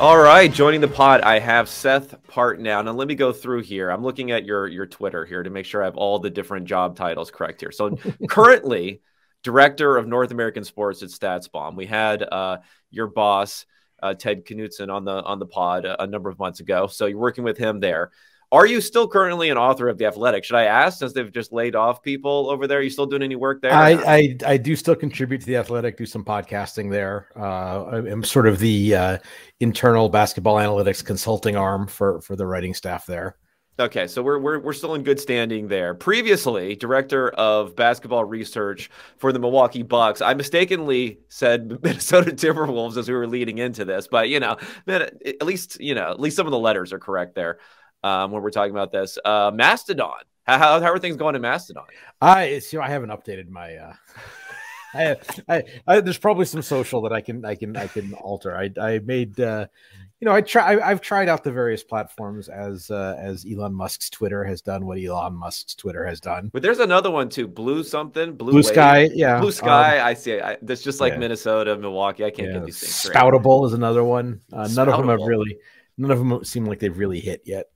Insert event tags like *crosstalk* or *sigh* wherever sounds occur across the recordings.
All right, joining the pod, I have Seth Partnow. Now let me go through here. I'm looking at your your Twitter here to make sure I have all the different job titles correct here. So *laughs* currently, director of North American Sports at StatsBomb. We had uh, your boss uh, Ted Knutson on the on the pod a, a number of months ago. So you're working with him there. Are you still currently an author of The Athletic? Should I ask, since they've just laid off people over there? Are you still doing any work there? I, I, I do still contribute to The Athletic, do some podcasting there. Uh, I'm sort of the uh, internal basketball analytics consulting arm for, for the writing staff there. Okay, so we're, we're we're still in good standing there. Previously, director of basketball research for the Milwaukee Bucks. I mistakenly said *laughs* Minnesota Timberwolves as we were leading into this, but you know, at least you know, at least some of the letters are correct there um, when we're talking about this. Uh, Mastodon. How, how, how are things going in Mastodon? I know I haven't updated my. Uh... *laughs* I, I, I, there's probably some social that I can I can I can alter. I I made uh, you know I try I, have tried out the various platforms as uh, as Elon Musk's Twitter has done what Elon Musk's Twitter has done. But there's another one too, Blue something, Blue, Blue Sky, yeah, Blue Sky. Um, I see. I, that's just like yeah. Minnesota, Milwaukee. I can't yeah. get these things. Spoutable is another one. Uh, none of them have really none of them seem like they've really hit yet.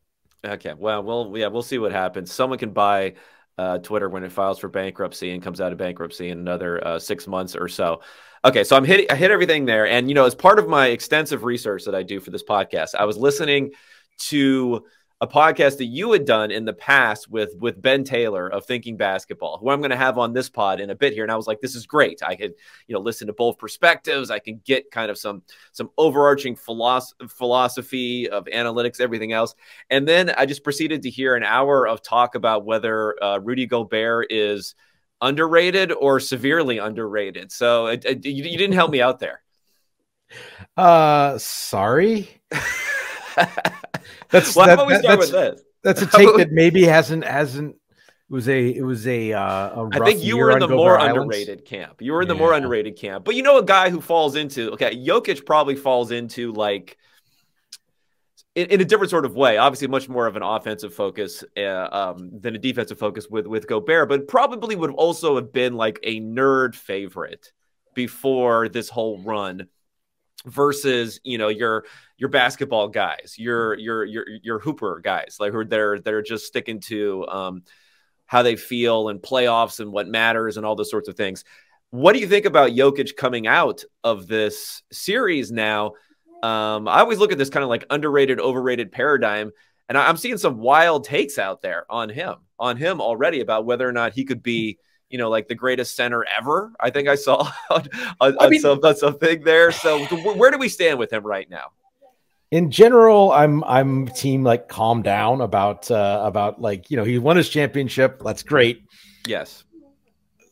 Okay. Well, well, yeah, we'll see what happens. Someone can buy uh, Twitter when it files for bankruptcy and comes out of bankruptcy in another uh, six months or so. Okay, so I'm hit. I hit everything there, and you know, as part of my extensive research that I do for this podcast, I was listening to a podcast that you had done in the past with with Ben Taylor of Thinking Basketball, who I'm going to have on this pod in a bit here. And I was like, this is great. I could, you know, listen to both perspectives. I can get kind of some some overarching philosophy philosophy of analytics, everything else. And then I just proceeded to hear an hour of talk about whether uh, Rudy Gobert is underrated or severely underrated. So it, it, you, you didn't help me out there. Uh, sorry. *laughs* That's well, that, how we start with this. That's a *laughs* take that maybe hasn't hasn't. It was a it was a. Uh, a I think you were in the more underrated camp. You were in the yeah. more underrated camp, but you know a guy who falls into okay, Jokic probably falls into like. In, in a different sort of way, obviously, much more of an offensive focus uh, um, than a defensive focus with with Gobert, but probably would also have been like a nerd favorite before this whole run versus you know your your basketball guys, your your your your hooper guys, like who they're they're just sticking to um, how they feel and playoffs and what matters and all those sorts of things. What do you think about Jokic coming out of this series now? Um, I always look at this kind of like underrated, overrated paradigm, and I'm seeing some wild takes out there on him, on him already about whether or not he could be you know, like the greatest center ever. I think I saw *laughs* on, on, I mean, some, on something there. So where do we stand with him right now? In general, I'm I'm team like calm down about uh, about like you know he won his championship. That's great. Yes.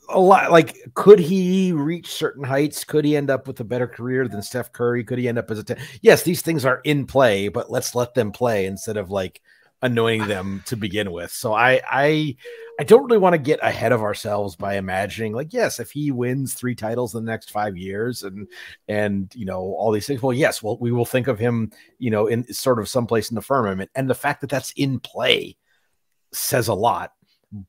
A lot like could he reach certain heights? Could he end up with a better career than Steph Curry? Could he end up as a t- yes? These things are in play, but let's let them play instead of like annoying them to begin with. So I I I don't really want to get ahead of ourselves by imagining like yes, if he wins three titles in the next 5 years and and you know all these things, well yes, well we will think of him, you know, in sort of someplace in the firmament and the fact that that's in play says a lot.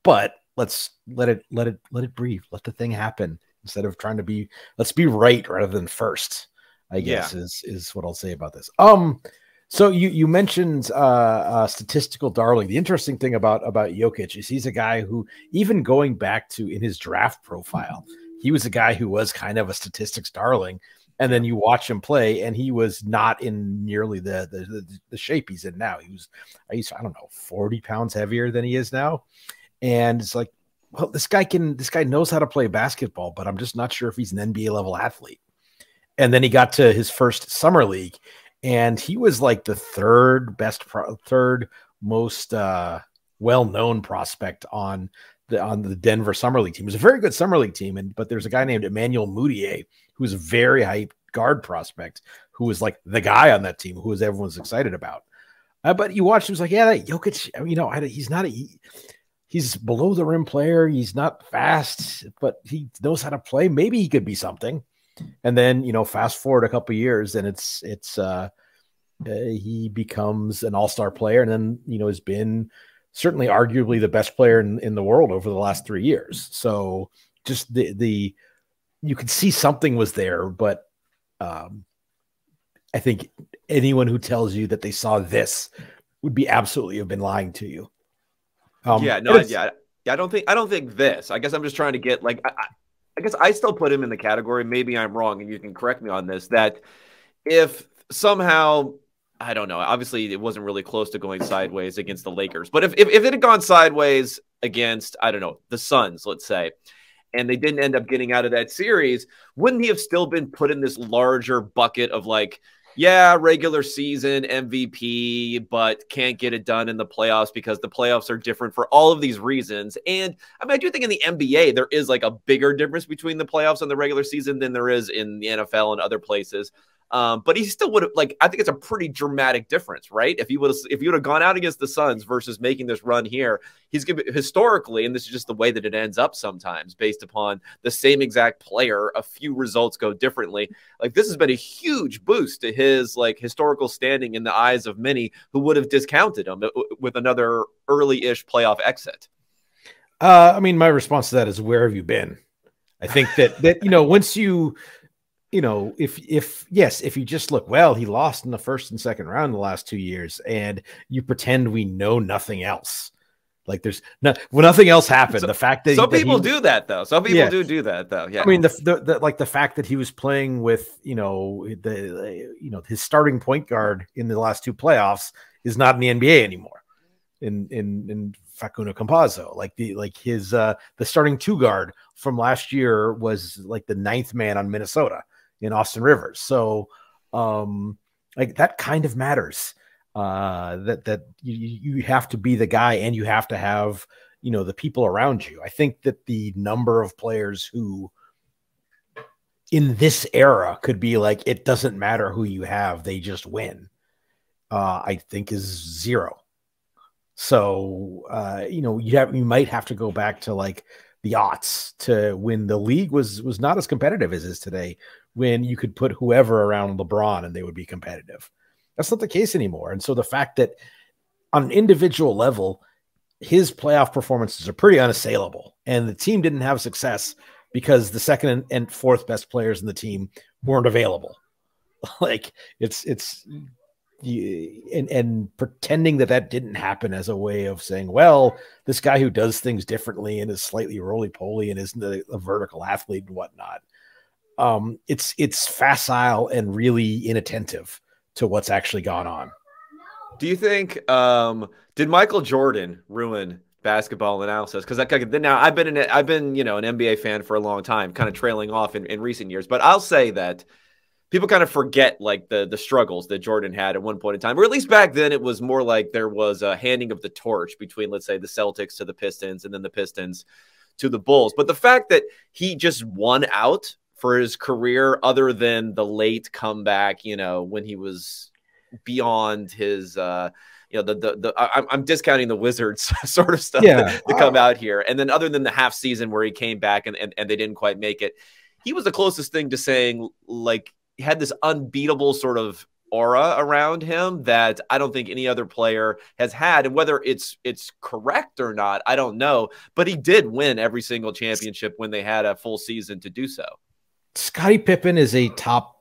But let's let it let it let it breathe. Let the thing happen instead of trying to be let's be right rather than first. I guess yeah. is is what I'll say about this. Um so you you mentioned uh, uh, statistical darling. The interesting thing about about Jokic is he's a guy who, even going back to in his draft profile, he was a guy who was kind of a statistics darling. And then you watch him play, and he was not in nearly the the, the, the shape he's in now. He was, he's I don't know, forty pounds heavier than he is now, and it's like, well, this guy can, this guy knows how to play basketball, but I'm just not sure if he's an NBA level athlete. And then he got to his first summer league, and he was like the third best, pro- third most uh, well-known prospect on the on the Denver Summer League team. It was a very good Summer League team, and but there's a guy named Emmanuel Mudiay who's a very high guard prospect who was like the guy on that team who was everyone's excited about. Uh, but you watched he was like, yeah, that Jokic, you know, he's not a. He, he's below the rim player. He's not fast, but he knows how to play. Maybe he could be something. And then you know, fast forward a couple years, and it's it's uh, uh, he becomes an all star player, and then you know has been certainly arguably the best player in, in the world over the last three years. So just the the you could see something was there, but um, I think anyone who tells you that they saw this would be absolutely have been lying to you. Um, yeah, no, yeah, yeah. I don't think I don't think this. I guess I'm just trying to get like I, I guess I still put him in the category. Maybe I'm wrong, and you can correct me on this. That if somehow I don't know. Obviously, it wasn't really close to going sideways against the Lakers. But if, if, if it had gone sideways against, I don't know, the Suns, let's say, and they didn't end up getting out of that series, wouldn't he have still been put in this larger bucket of like, yeah, regular season MVP, but can't get it done in the playoffs because the playoffs are different for all of these reasons. And I mean, I do think in the NBA, there is like a bigger difference between the playoffs and the regular season than there is in the NFL and other places. Um, but he still would have like I think it's a pretty dramatic difference, right? If he would have if he would have gone out against the Suns versus making this run here, he's gonna historically, and this is just the way that it ends up sometimes, based upon the same exact player, a few results go differently. Like this has been a huge boost to his like historical standing in the eyes of many who would have discounted him uh, with another early-ish playoff exit. Uh, I mean, my response to that is, where have you been? I think that that you know once you you know, if if yes, if you just look well, he lost in the first and second round the last two years, and you pretend we know nothing else. Like there's no, well, nothing else happened. So, the fact that some that people he, do that though. Some people yeah. do do that though. Yeah. I mean, the, the, the, like the fact that he was playing with you know the you know his starting point guard in the last two playoffs is not in the NBA anymore. In in in Facundo Campazzo, like the like his uh the starting two guard from last year was like the ninth man on Minnesota in Austin Rivers. So, um, like that kind of matters. Uh, that that you you have to be the guy, and you have to have you know the people around you. I think that the number of players who in this era could be like it doesn't matter who you have, they just win. Uh, I think is zero. So uh, you know you have you might have to go back to like the aughts to when the league was was not as competitive as is today when you could put whoever around LeBron and they would be competitive. That's not the case anymore. And so the fact that on an individual level, his playoff performances are pretty unassailable. And the team didn't have success because the second and fourth best players in the team weren't available. *laughs* like it's it's and and pretending that that didn't happen as a way of saying, well, this guy who does things differently and is slightly roly poly and isn't a, a vertical athlete and whatnot um, it's it's facile and really inattentive to what's actually gone on. Do you think um, did Michael Jordan ruin basketball analysis? Because now I've been in I've been you know an NBA fan for a long time, kind of trailing off in, in recent years. But I'll say that people kind of forget like the the struggles that Jordan had at one point in time, or at least back then it was more like there was a handing of the torch between let's say the Celtics to the Pistons and then the Pistons to the Bulls. But the fact that he just won out for his career other than the late comeback, you know, when he was beyond his uh you know the the, the I, I'm discounting the Wizards *laughs* sort of stuff yeah. to, to come out here, and then other than the half season where he came back and, and and they didn't quite make it, he was the closest thing to saying like he had this unbeatable sort of aura around him that I don't think any other player has had. And whether it's it's correct or not, I don't know. But he did win every single championship when they had a full season to do so. Scottie Pippen is a top.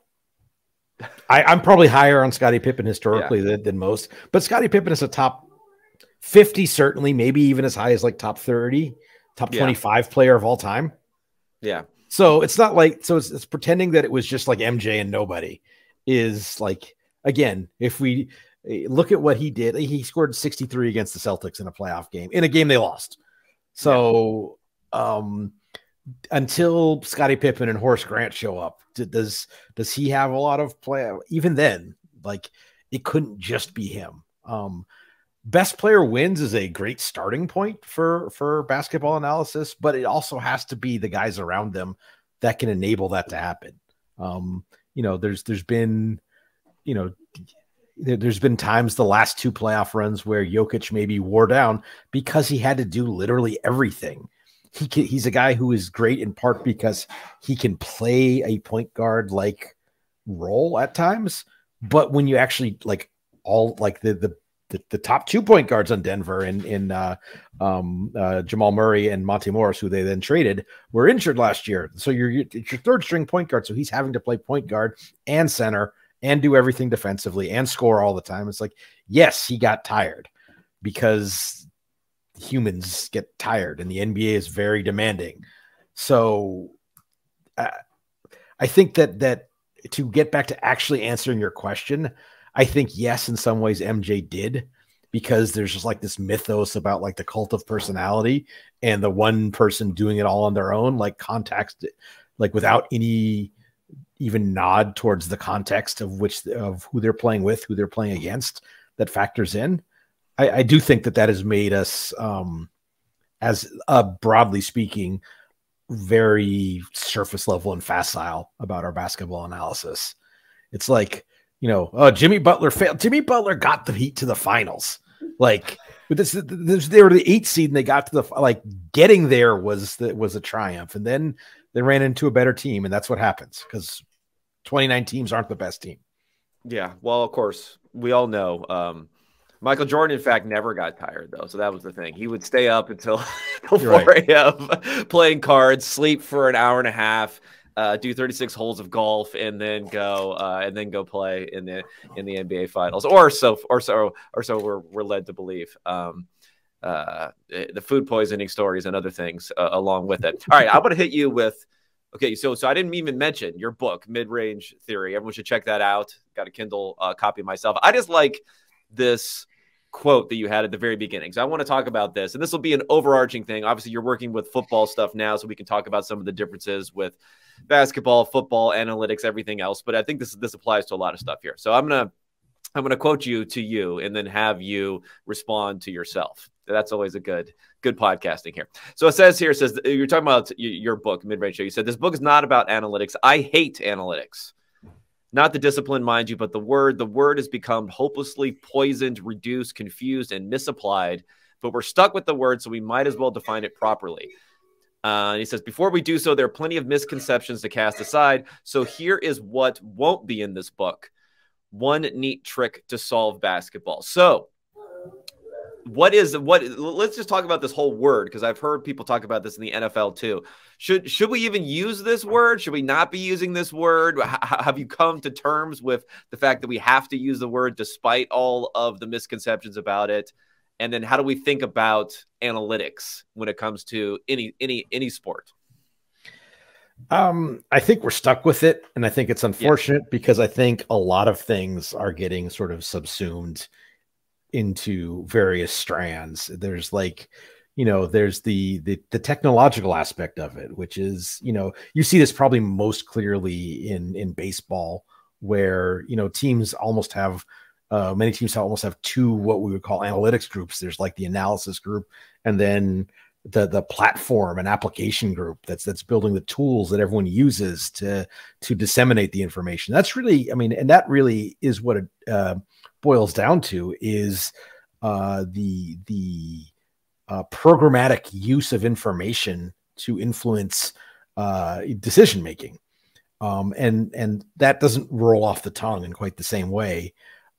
I, am probably higher on Scottie Pippen historically yeah. than, than most, but Scottie Pippen is a top 50, certainly, maybe even as high as like top 30, top yeah. 25 player of all time. Yeah. So it's not like, so it's, it's pretending that it was just like MJ and nobody is like, again, if we eh, look at what he did, he scored 63 against the Celtics in a playoff game, in a game they lost. So, yeah. um, until Scottie Pippen and Horace Grant show up, does does he have a lot of play? Even then, like it couldn't just be him. Um, best player wins is a great starting point for for basketball analysis, but it also has to be the guys around them that can enable that to happen. Um, you know, there's there's been, you know, there's been times the last two playoff runs where Jokic maybe wore down because he had to do literally everything he can, he's a guy who is great in part because he can play a point guard like role at times. But when you actually like all like the the the, the top two point guards on Denver in in uh, um, uh, Jamal Murray and Monte Morris, who they then traded, were injured last year. So you're it's your third string point guard, so he's having to play point guard and center and do everything defensively and score all the time. It's like, yes, he got tired because humans get tired and the NBA is very demanding. So uh, I think that that to get back to actually answering your question, I think yes, in some ways MJ did because there's just like this mythos about like the cult of personality and the one person doing it all on their own, like context, like without any even nod towards the context of which of who they're playing with, who they're playing against, that factors in. I, I do think that that has made us, um, as uh, broadly speaking, very surface level and facile about our basketball analysis. It's like, you know, oh, Jimmy Butler failed. Jimmy Butler got the Heat to the finals. Like, but this, this, they were the eight seed and they got to the like getting there was the, was a triumph, and then they ran into a better team, and that's what happens because 29 teams aren't the best team. Yeah, well, of course, we all know. Um, Michael Jordan, in fact, never got tired though, so that was the thing. He would stay up until, until 4 a.m. playing cards, sleep for an hour and a half, uh, do 36 holes of golf, and then go uh, and then go play in the in the NBA Finals, or so or so or so we're we're led to believe. Um, uh, the food poisoning stories and other things uh, along with it. All right, I'm going to hit you with. Okay, so so I didn't even mention your book, Mid Range Theory. Everyone should check that out. Got a Kindle uh, copy myself. I just like this quote that you had at the very beginning. So I want to talk about this, and this will be an overarching thing. Obviously, you're working with football stuff now, so we can talk about some of the differences with basketball, football, analytics, everything else. But I think this this applies to a lot of stuff here. So I'm gonna I'm gonna quote you to you, and then have you respond to yourself. That's always a good good podcasting here. So it says here, it says you're talking about your book, Mid Range Show. You said this book is not about analytics. I hate analytics. Not the discipline, mind you, but the word. The word has become hopelessly poisoned, reduced, confused, and misapplied. But we're stuck with the word, so we might as well define it properly. Uh, he says, before we do so, there are plenty of misconceptions to cast aside. So here is what won't be in this book one neat trick to solve basketball. So, what is what let's just talk about this whole word because i've heard people talk about this in the nfl too. Should should we even use this word? Should we not be using this word? H- have you come to terms with the fact that we have to use the word despite all of the misconceptions about it? And then how do we think about analytics when it comes to any any any sport? Um, I think we're stuck with it, and I think it's unfortunate yeah. because I think a lot of things are getting sort of subsumed into various strands. There's like, you know, there's the, the the technological aspect of it, which is, you know, you see this probably most clearly in in baseball, where you know teams almost have uh, many teams almost have two what we would call analytics groups. There's like the analysis group, and then the the platform and application group that's that's building the tools that everyone uses to to disseminate the information. That's really, I mean, and that really is what it, uh, boils down to is uh, the the uh, programmatic use of information to influence uh, decision making, um, and and that doesn't roll off the tongue in quite the same way.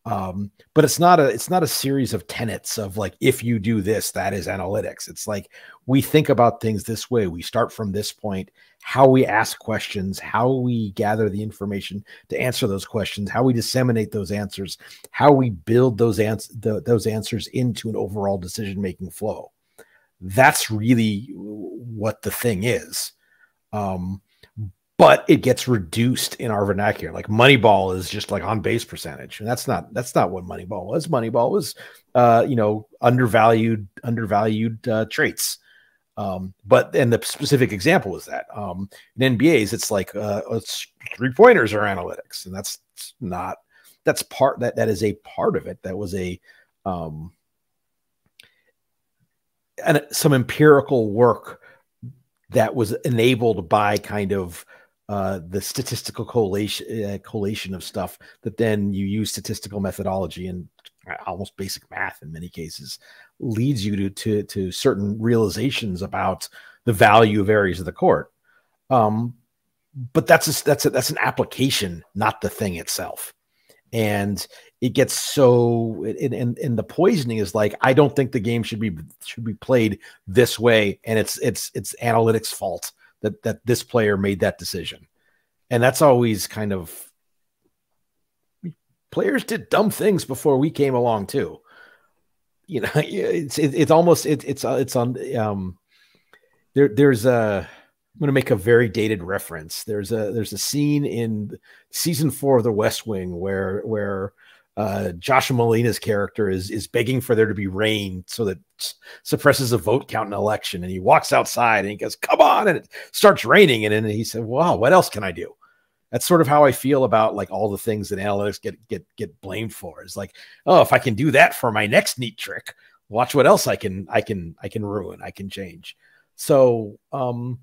Um, but it's not a it's not a series of tenets of like if you do this, that is analytics. It's like we think about things this way. We start from this point how we ask questions, how we gather the information to answer those questions, how we disseminate those answers, how we build those ans- the, those answers into an overall decision making flow. That's really what the thing is. Um, but it gets reduced in our vernacular. Like Moneyball is just like on base percentage, and that's not that's not what Moneyball was. Moneyball was, uh, you know, undervalued undervalued uh, traits um, but and the specific example is that um, in NBAs, it's like uh, it's three pointers are analytics, and that's not that's part that that is a part of it. That was a um, and some empirical work that was enabled by kind of uh, the statistical collation uh, collation of stuff that then you use statistical methodology and almost basic math in many cases leads you to to, to certain realizations about the value of areas of the court. Um, but that's a, that's a, that's an application, not the thing itself. And it gets so and, and the poisoning is like I don't think the game should be should be played this way, and it's it's it's analytics fault that that this player made that decision, and that's always kind of players did dumb things before we came along too. You know, *laughs* it's it, it's almost it, it's uh, it's on um there there's a I'm going to make a very dated reference. There's a there's a scene in season four of The West Wing where where uh, Joshua Malina's character is is begging for there to be rain so that suppresses a vote count in election, and he walks outside and he goes, "Come on!" and it starts raining, and then he said, "Wow, what else can I do?" That's sort of how I feel about like all the things that analytics get get get blamed for. Is like, oh, if I can do that for my next neat trick, watch what else I can I can I can ruin, I can change. So um,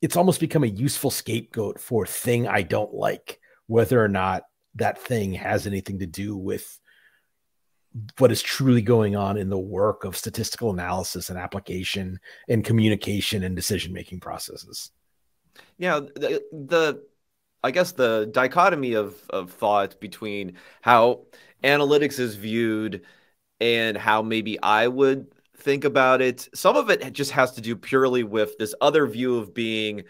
it's almost become a useful scapegoat for thing I don't like, whether or not that thing has anything to do with what is truly going on in the work of statistical analysis and application and communication and decision making processes. Yeah, the, the I guess the dichotomy of of thought between how analytics is viewed and how maybe I would think about it. Some of it just has to do purely with this other view of being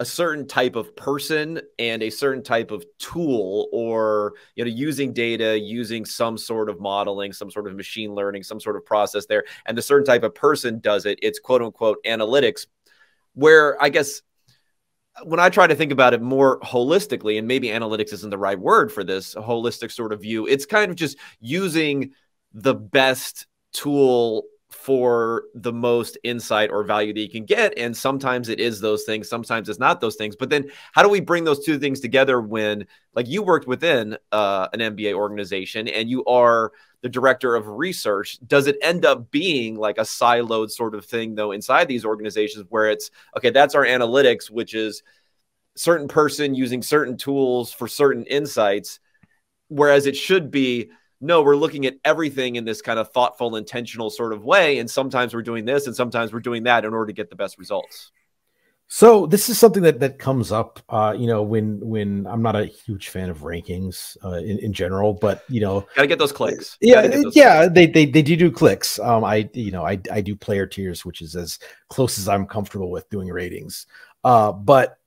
a certain type of person and a certain type of tool or you know using data using some sort of modeling some sort of machine learning some sort of process there and the certain type of person does it. It's quote unquote analytics where i guess uh, when i try to think about it more holistically and maybe analytics isn't the right word for this holistic sort of view it's kind of just using the best tool for the most insight or value that you can get. And sometimes it is those things, sometimes it's not those things. But then how do we bring those two things together when, like, you worked within uh, an NBA organization and you are the director of research? Does it end up being like a siloed sort of thing, though, inside these organizations where it's okay, that's our analytics, which is certain person using certain tools for certain insights, whereas it should be no, we're looking at everything in this kind of thoughtful, intentional sort of way. And sometimes we're doing this and sometimes we're doing that in order to get the best results. So this is something that that comes up, uh, you know, when when I'm not a huge fan of rankings uh, in, in general, but you know, gotta get those clicks. Yeah, those yeah, clicks. they, they they do do clicks. Um, I you know I I do player tiers, which is as close as I'm comfortable with doing ratings. Uh, but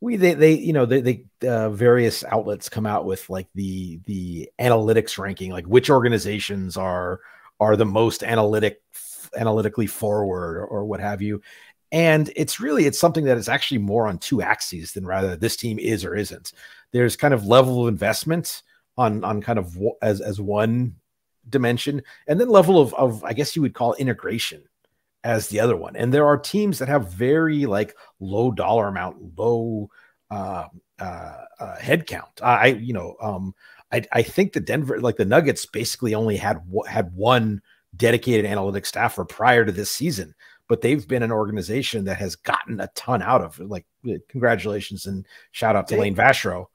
we they they you know they, they uh, various outlets come out with like the the analytics ranking like which organizations are are the most analytic analytically forward or, or what have you. And it's really it's something that is actually more on two axes than rather this team is or isn't. There's kind of level of investment on on kind of as as one dimension and then level of of i guess you would call integration as the other one. And there are teams that have very like low dollar amount, low uh, uh, uh, head count. I, you know, um, I, I think the Denver, like the Nuggets, basically only had had one dedicated analytics staffer prior to this season, but they've been an organization that has gotten a ton out of it. Like, congratulations and shout out to they, Layne Vashro.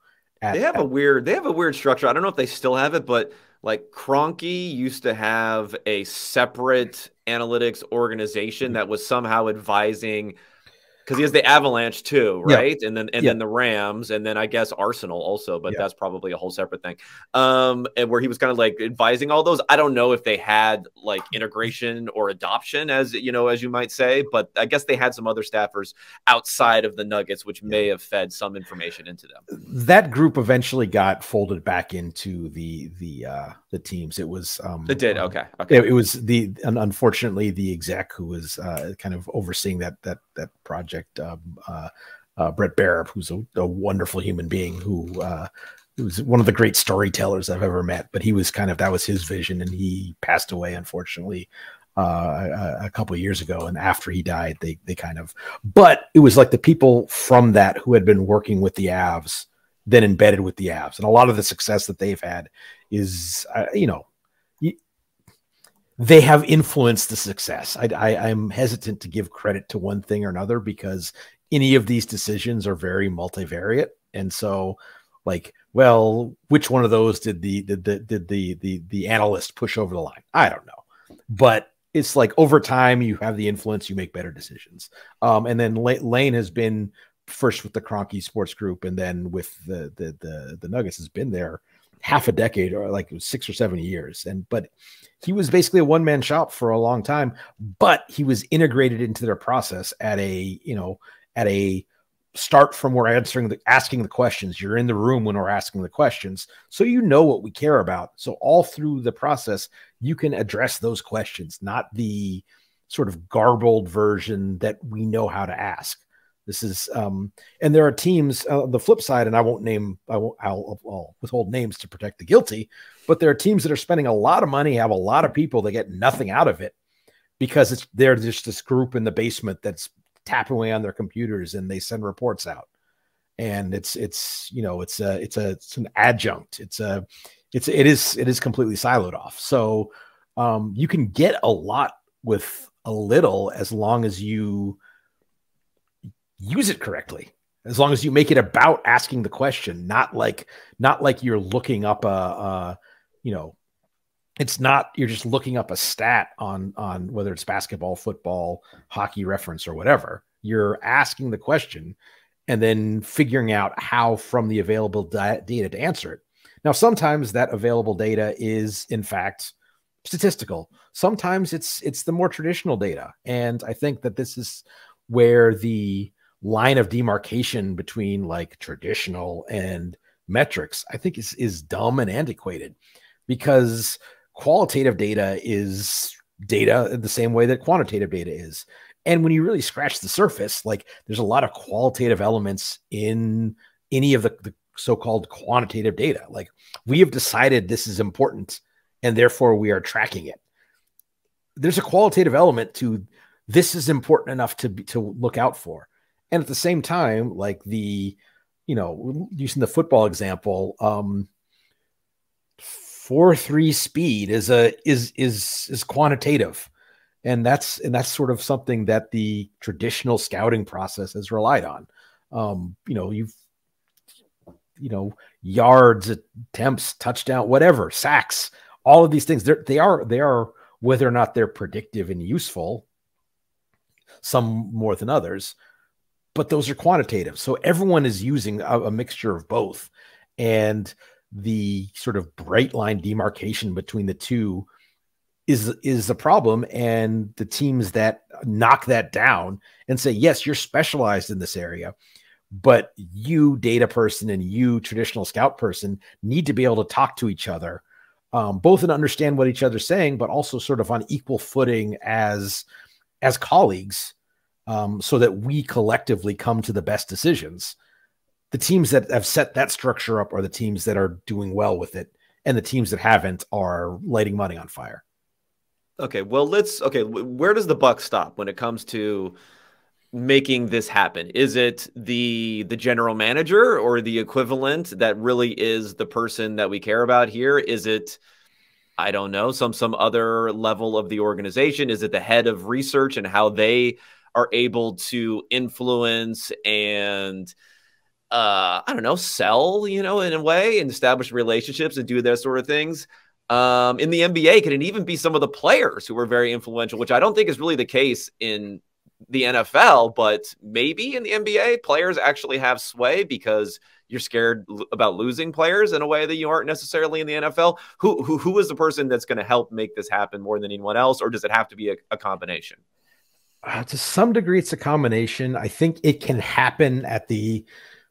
At, they have at, a weird, they have a weird structure. I don't know if they still have it, but like Kroenke used to have a separate analytics organization mm-hmm. that was somehow advising because he has the Avalanche too, right? Yeah. And then and yeah. then the Rams, and then I guess Arsenal also, but yeah. that's probably a whole separate thing. Um, and where he was kind of like advising all those. I don't know if they had like integration or adoption, as you know, as you might say, but I guess they had some other staffers outside of the Nuggets, which may have fed some information into them. That group eventually got folded back into the the uh the teams. It was um it did um, okay okay. It, it was the unfortunately the exec who was uh kind of overseeing that that that project, um, uh, uh, Brett Baer, who's a, a, wonderful human being who uh, was one of the great storytellers I've ever met. But he was kind of that was his vision, and he passed away unfortunately uh, a, a, couple years ago. And after he died, they they kind of, but it was like the people from that who had been working with the Avs, then embedded with the Avs, and a lot of the success that they've had is, uh, you know, they have influenced the success. I, I, I'm hesitant to give credit to one thing or another because any of these decisions are very multivariate, and so like, well, which one of those did the did the did the the the analyst push over the line? I don't know, but it's like over time you have the influence, you make better decisions. Um, and then Layne has been first with the Kroenke Sports Group, and then with the the the, the Nuggets has been there half a decade or like six or seven years. And but he was basically a one man shop for a long time, but he was integrated into their process at a you know at a start from we're answering the asking the questions. You're in the room when we're asking the questions, so you know what we care about. So all through the process, you can address those questions, not the sort of garbled version that we know how to ask. This is, um, and there are teams. Uh, the flip side, and I won't name, I won't, I'll, I'll withhold names to protect the guilty, but there are teams that are spending a lot of money, have a lot of people that get nothing out of it because it's they're just this group in the basement that's tapping away on their computers and they send reports out and it's it's you know it's a it's a it's an adjunct it's a it's it is it is completely siloed off so um you can get a lot with a little as long as you use it correctly as long as you make it about asking the question not like not like you're looking up a, a you know it's not you're just looking up a stat on on whether it's basketball football hockey reference or whatever. You're asking the question and then figuring out how from the available data to answer it. Now sometimes that available data is in fact statistical. Sometimes it's it's the more traditional data. And i think that this is where the line of demarcation between like traditional and metrics i think is is dumb and antiquated because qualitative data is data the same way that quantitative data is. And when you really scratch the surface, like there's a lot of qualitative elements in any of the, the so-called quantitative data. Like we have decided this is important and therefore we are tracking it. There's a qualitative element to this is important enough to be, to look out for. And at the same time, like the, you know, using the football example, um, four three speed is a is is is quantitative. And that's and that's sort of something that the traditional scouting process has relied on. Um you know you've you know yards attempts touchdown whatever sacks all of these things they're, they are they are whether or not they're predictive and useful some more than others but those are quantitative. So everyone is using a, a mixture of both. And the sort of bright line demarcation between the two is is a problem. And the teams that knock that down and say yes you're specialized in this area but you data person and you traditional scout person need to be able to talk to each other um, both and understand what each other's saying but also sort of on equal footing as as colleagues um, so that we collectively come to the best decisions the teams that have set that structure up are the teams that are doing well with it, and the teams that haven't are lighting money on fire. Okay, well, let's. Okay, where does the buck stop when it comes to making this happen? Is it the the general manager or the equivalent that really is the person that we care about here? Is it I don't know, some some other level of the organization? Is it the head of research and how they are able to influence and uh, I don't know, sell, you know, in a way and establish relationships and do those sort of things. Um, in the NBA, can it even be some of the players who were very influential, which I don't think is really the case in the NFL, but maybe in the NBA, players actually have sway because you're scared about losing players in a way that you aren't necessarily in the NFL. Who who, who is the person that's going to help make this happen more than anyone else, or does it have to be a, a combination? Uh, to some degree, it's a combination. I think it can happen at the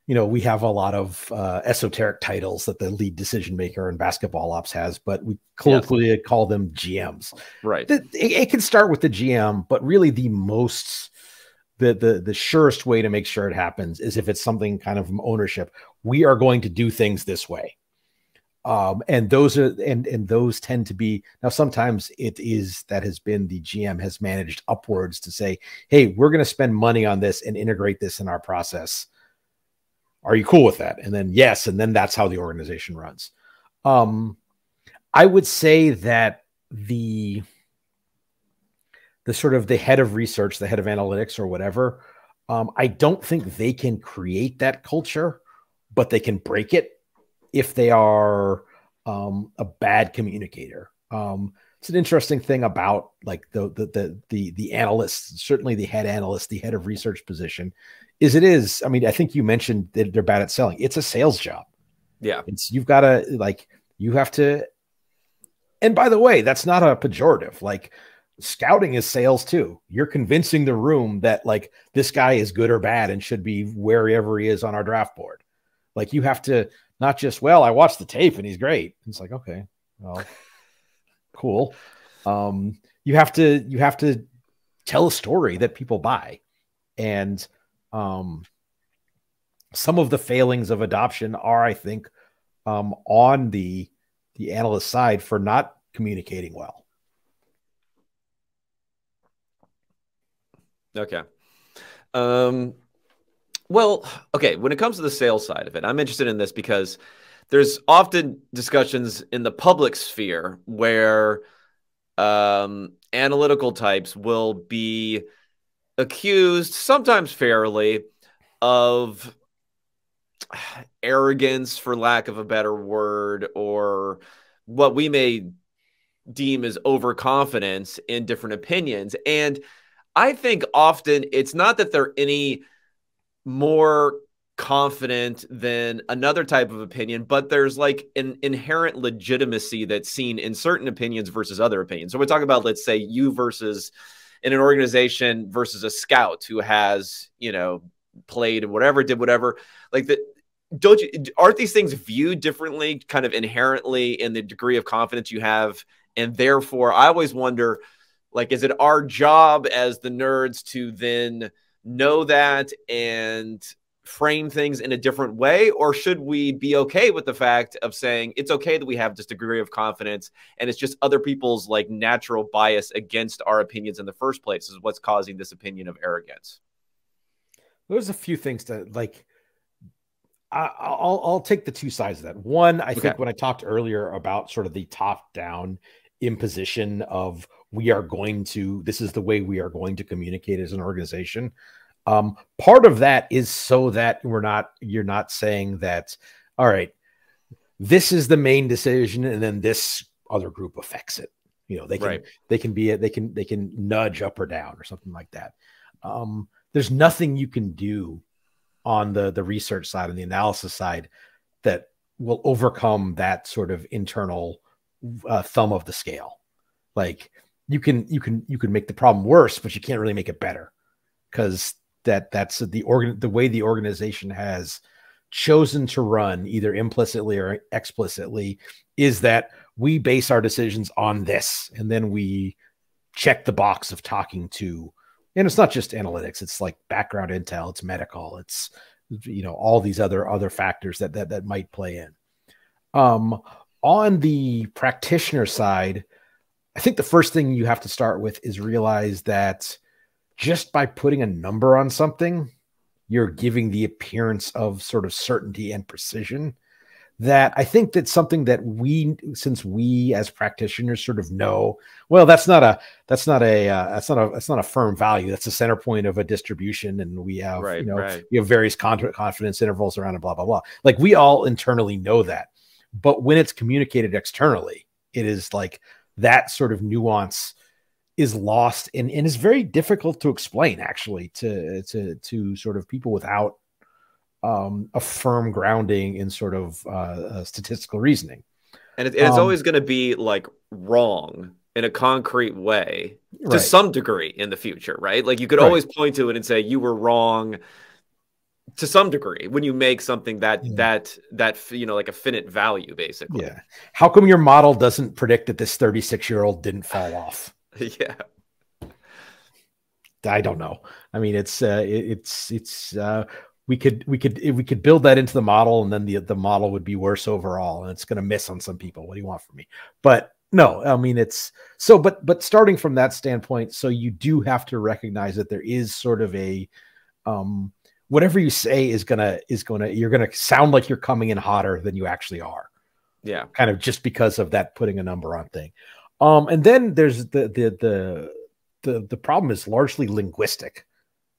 you know, we have a lot of uh, esoteric titles that the lead decision maker in basketball ops has, but we colloquially yes. call them GMs. Right. it, it, can start with the GM, but really the most the the the surest way to make sure it happens is if it's something kind of from ownership. We are going to do things this way. Um, and those are and and those tend to be now sometimes it is that has been the GM has managed upwards to say, hey, we're going to spend money on this and integrate this in our process are you cool with that? And then yes, and then that's how the organization runs. Um, I would say that the the sort of the head of research, the head of analytics, or whatever. Um, I don't think they can create that culture, but they can break it if they are um, a bad communicator. Um, it's an interesting thing about like the the the the, the analysts, certainly the head analyst, the head of research position, is it is. I mean, I think you mentioned that they're bad at selling. It's a sales job. Yeah. It's you've got to like you have to and by the way, that's not a pejorative. Like scouting is sales too. You're convincing the room that like this guy is good or bad and should be wherever he is on our draft board. Like you have to not just well, I watched the tape and he's great. It's like okay, well, *laughs* cool. Um, you have to you have to tell a story that people buy, and um, some of the failings of adoption are, I think, um, on the the analyst side for not communicating well. Okay. Um, well, okay. When it comes to the sales side of it, I'm interested in this because there's often discussions in the public sphere where um, analytical types will be accused, sometimes fairly, of arrogance, for lack of a better word, or what we may deem as overconfidence in different opinions. And I think often it's not that they're any more confident than another type of opinion, but there's like an inherent legitimacy that's seen in certain opinions versus other opinions. So we're talking about, let's say, you versus in an organization versus a scout who has, you know, played whatever, did whatever. Like that, don't you aren't these things viewed differently, kind of inherently in the degree of confidence you have? And therefore, I always wonder, like, is it our job as the nerds to then know that and frame things in a different way or should we be okay with the fact of saying it's okay that we have this degree of confidence and it's just other people's like natural bias against our opinions in the first place is what's causing this opinion of arrogance there's a few things to like I, will I'll take the two sides of that. One, I okay. think when I talked earlier about sort of the top down imposition of we are going to this is the way we are going to communicate as an organization. Um, part of that is so that we're not, you're not saying that, all right, this is the main decision, and then this other group affects it. You know, they can, right. they can be, they can, they can nudge up or down or something like that. Um, there's nothing you can do on the the research side and the analysis side that will overcome that sort of internal uh, thumb of the scale. Like you can you can you can make the problem worse, but you can't really make it better. Because that that's the organ the way the organization has chosen to run either implicitly or explicitly is that we base our decisions on this and then we check the box of talking to and it's not just analytics it's like background intel it's medical it's you know all these other other factors that that, that might play in. Um on the practitioner side i think the first thing you have to start with is realize that just by putting a number on something, you're giving the appearance of sort of certainty and precision. That I think that's something that we, since we as practitioners sort of know, well, that's not a that's not a uh, that's not a that's not a firm value. That's the center point of a distribution, and we have right, you know right. we have various con- confidence intervals around and blah blah blah. Like we all internally know that, but when it's communicated externally, it is like that sort of nuance is lost and, and is very difficult to explain actually to to to sort of people without um, a firm grounding in sort of uh, statistical reasoning. And, it, and it's um, always going to be like wrong in a concrete way to right. some degree in the future, right? Like you could right. always point to it and say you were wrong to some degree when you make something that yeah. that that you know like a finite value basically. Yeah. How come your model doesn't predict that this 36 year old didn't fall off? *laughs* yeah. I don't know. I mean, it's uh, it, it's it's uh, we could we could we could build that into the model, and then the the model would be worse overall, and it's going to miss on some people. What do you want from me? But no, I mean it's so. But but starting from that standpoint, so you do have to recognize that there is sort of a um, whatever you say is gonna is gonna you're gonna sound like you're coming in hotter than you actually are. Yeah, kind of just because of that putting a number on thing. Um, and then there's the the the the the problem is largely linguistic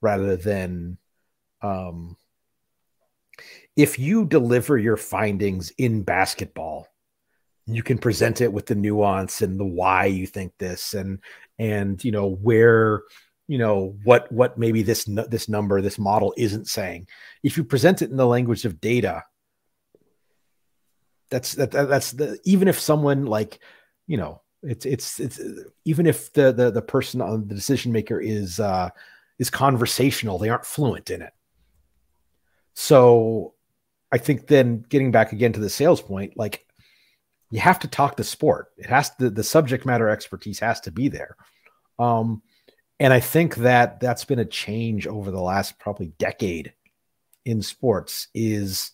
rather than um if you deliver your findings in basketball you can present it with the nuance and the why you think this and and you know where you know what what maybe this this number this model isn't saying if you present it in the language of data that's that, that's the even if someone like you know It's it's it's even if the the the person on the decision maker is uh is conversational, they aren't fluent in it. So I think then getting back again to the sales point, like you have to talk the sport. It has to the subject matter expertise has to be there. Um, and I think that that's been a change over the last probably decade in sports is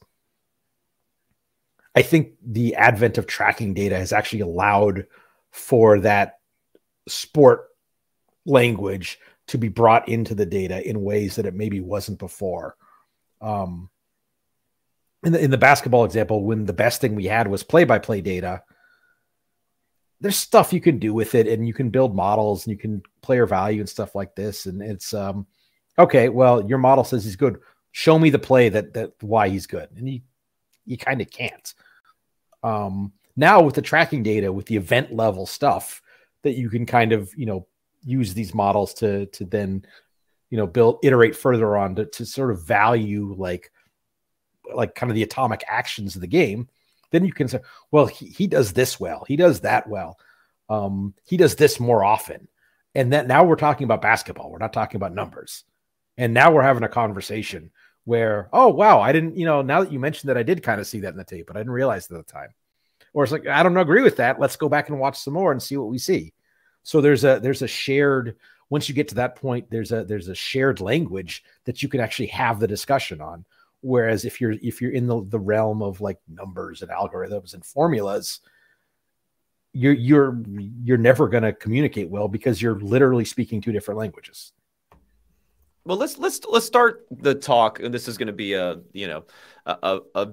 I think the advent of tracking data has actually allowed for that sport language to be brought into the data in ways that it maybe wasn't before. Um, in the, in the basketball example, when the best thing we had was play by play data, there's stuff you can do with it and you can build models and you can player value and stuff like this. And it's, um, okay, well, your model says he's good. Show me the play that, that why he's good. And you, you kind of can't. Um, now with the tracking data, with the event level stuff that you can kind of, you know, use these models to, to then, you know, build, iterate further on to, to sort of value like, like kind of the atomic actions of the game, then you can say, well, he, he does this well, he does that well, um, he does this more often. And that now we're talking about basketball. We're not talking about numbers. And now we're having a conversation where, oh wow, I didn't, you know, now that you mentioned that, I did kind of see that in the tape, but I didn't realize at the time. Or it's like, I don't agree with that. Let's go back and watch some more and see what we see. So there's a there's a shared once you get to that point, there's a there's a shared language that you can actually have the discussion on Whereas if you're if you're in the, the realm of like numbers and algorithms and formulas, you're you're you're never going to communicate well because you're literally speaking two different languages. Well, let's let's let's start the talk, and this is going to be a you know a, a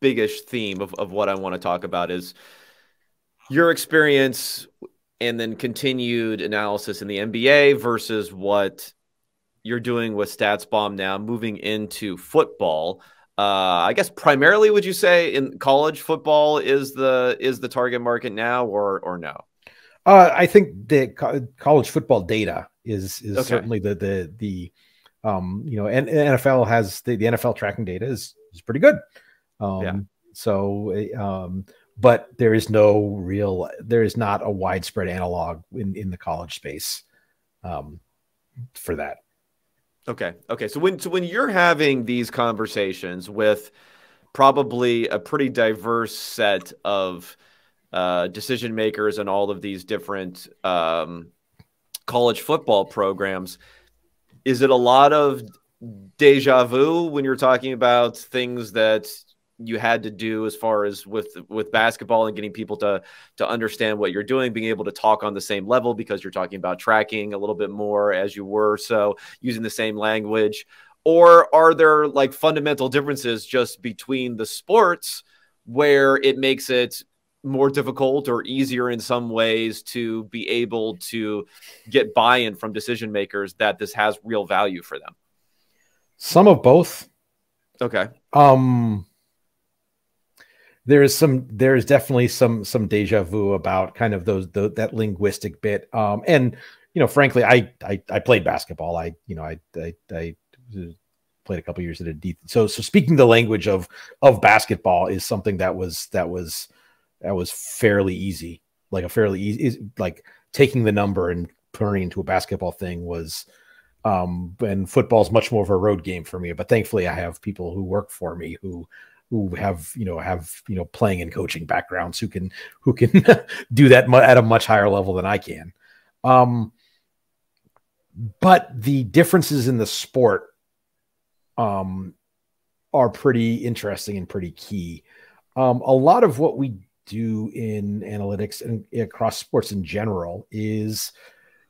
biggish theme of, of what I want to talk about is your experience and then continued analysis in the NBA versus what you're doing with StatsBomb now, moving into football. Uh, I guess primarily, would you say in college football is the is the target market now, or or no? Uh, I think the co- college football data is is okay. certainly the the the um, you know, and, NFL has the, the NFL tracking data is is pretty good. Um, yeah. So, um, but there is no real, there is not a widespread analog in in the college space um, for that. Okay. Okay. So when so when you're having these conversations with probably a pretty diverse set of uh, decision makers and all of these different um, college football programs, is it a lot of deja vu when you're talking about things that you had to do as far as with with basketball and getting people to to understand what you're doing being able to talk on the same level because you're talking about tracking a little bit more as you were so using the same language. Or are there like fundamental differences just between the sports where it makes it more difficult or easier in some ways to be able to get buy-in from decision makers that this has real value for them? Some of both. Okay. Um there is some there is definitely some some deja vu about kind of those the, that linguistic bit. Um and you know frankly I, I i played basketball. I you know i i, I played a couple years at a deep so so speaking the language of of basketball is something that was that was that was fairly easy. Like a fairly easy like taking the number and turning into a basketball thing was um and football's much more of a road game for me but thankfully i have people who work for me who who have you know have you know playing and coaching backgrounds who can who can *laughs* do that at a much higher level than I can. Um, but the differences in the sport um, are pretty interesting and pretty key. Um, a lot of what we do in analytics and across sports in general is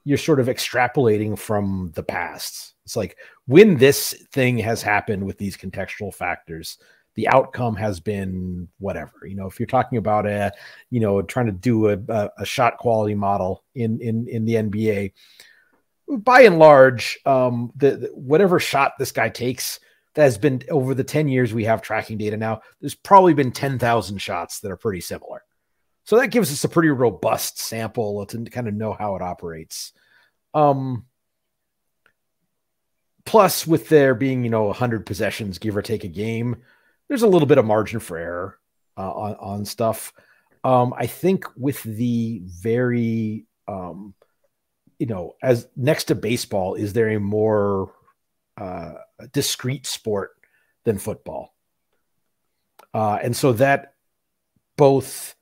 you're sort of extrapolating from the past. It's like when this thing has happened with these contextual factors, the outcome has been whatever. You know, if you're talking about a, you know, trying to do a, a, a shot quality model in in in the NBA, by and large, um, the, the whatever shot this guy takes that has been over the 10 years we have tracking data now, there's probably been 10,000 shots that are pretty similar. So that gives us a pretty robust sample to kind of know how it operates. Um, plus, with there being, you know, 100 possessions, give or take a game, there's a little bit of margin for error uh, on, on stuff. Um, I think with the very, um, you know, as next to baseball, is there a more uh, discrete sport than football? Uh, and so that both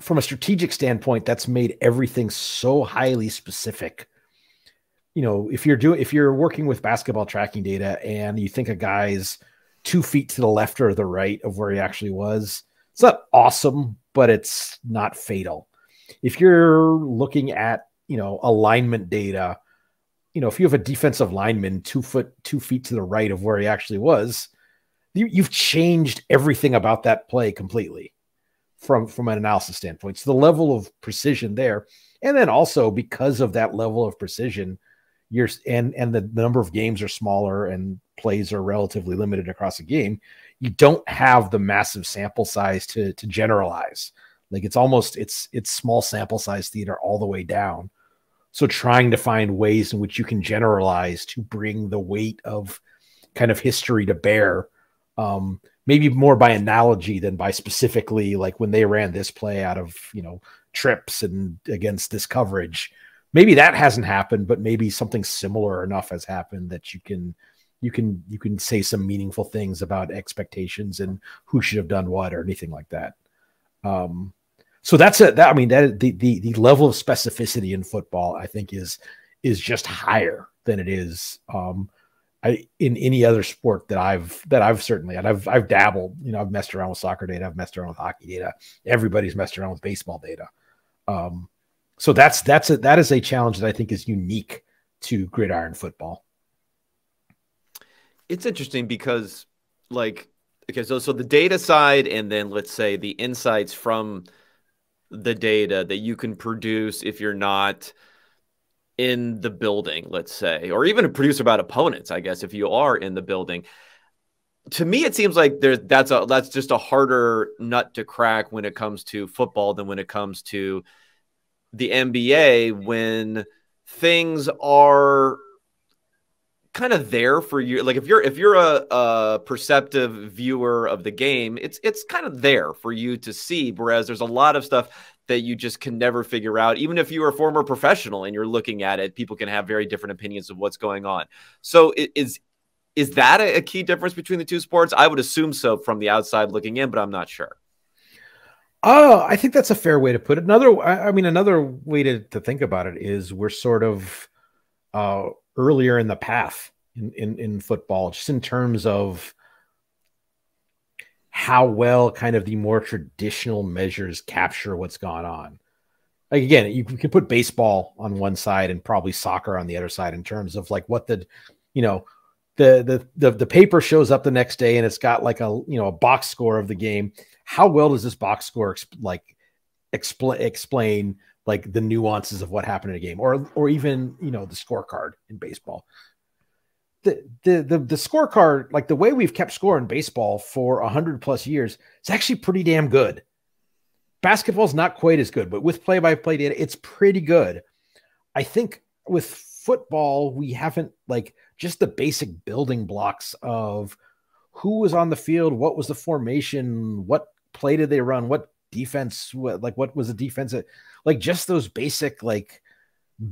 from a strategic standpoint, that's made everything so highly specific. You know, if you're doing if you're working with basketball tracking data and you think a guy's two feet to the left or the right of where he actually was, it's not awesome, but it's not fatal. If you're looking at, you know, alignment data, you know, if you have a defensive lineman two foot, two feet to the right of where he actually was, you, you've changed everything about that play completely from from an analysis standpoint. So the level of precision there, and then also because of that level of precision, you're and and the number of games are smaller and plays are relatively limited across a game. You don't have the massive sample size to to generalize. Like it's almost it's it's small sample size theater all the way down. So trying to find ways in which you can generalize to bring the weight of kind of history to bear um, maybe more by analogy than by specifically like when they ran this play out of you know trips and against this coverage maybe that hasn't happened but maybe something similar enough has happened that you can you can you can say some meaningful things about expectations and who should have done what or anything like that um so that's it that i mean that the, the the level of specificity in football i think is is just higher than it is um I, in any other sport that I've that I've certainly had. I've I've dabbled, you know, I've messed around with soccer data, I've messed around with hockey data. Everybody's messed around with baseball data. Um, so that's that's a that is a challenge that I think is unique to gridiron football. It's interesting because like okay, so so the data side and then let's say the insights from the data that you can produce if you're not in the building, let's say, or even a producer about opponents, I guess, if you are in the building. To me, it seems like there's that's a that's just a harder nut to crack when it comes to football than when it comes to the NBA when things are kind of there for you like if you're if you're a, a perceptive viewer of the game it's it's kind of there for you to see whereas there's a lot of stuff that you just can never figure out. Even if you are a former professional and you're looking at it, people can have very different opinions of what's going on. So is is that a, key difference between the two sports? I would assume so from the outside looking in, but I'm not sure. Oh, I think that's a fair way to put it. Another, I mean, another way to, to think about it is we're sort of uh, earlier in the path in, in, in football, just in terms of how well kind of the more traditional measures capture what's gone on. Like again, you can put baseball on one side and probably soccer on the other side in terms of like what the, you know, the the the, the paper shows up the next day and it's got like a you know a box score of the game. How well does this box score exp- like explain explain like the nuances of what happened in a game, or or even you know the scorecard in baseball? the, the the the scorecard, like the way we've kept score in baseball for a hundred plus years, it's actually pretty damn good. Basketball's not quite as good, but with play-by-play data, it's pretty good. I think with football, we haven't like just the basic building blocks of who was on the field, what was the formation, what play did they run, what defense, what like what was the defense, uh, like just those basic like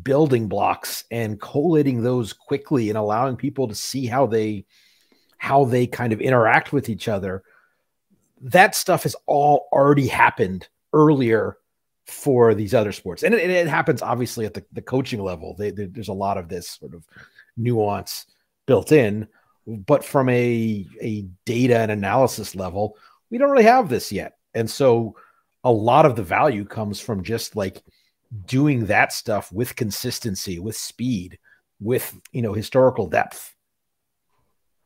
building blocks and collating those quickly and allowing people to see how they how they kind of interact with each other that stuff has all already happened earlier for these other sports. And it, it happens obviously at the, the coaching level. They, they, there's a lot of this sort of nuance built in. But from a a data and analysis level we don't really have this yet. And so a lot of the value comes from just like doing that stuff with consistency, with speed, with you know historical depth,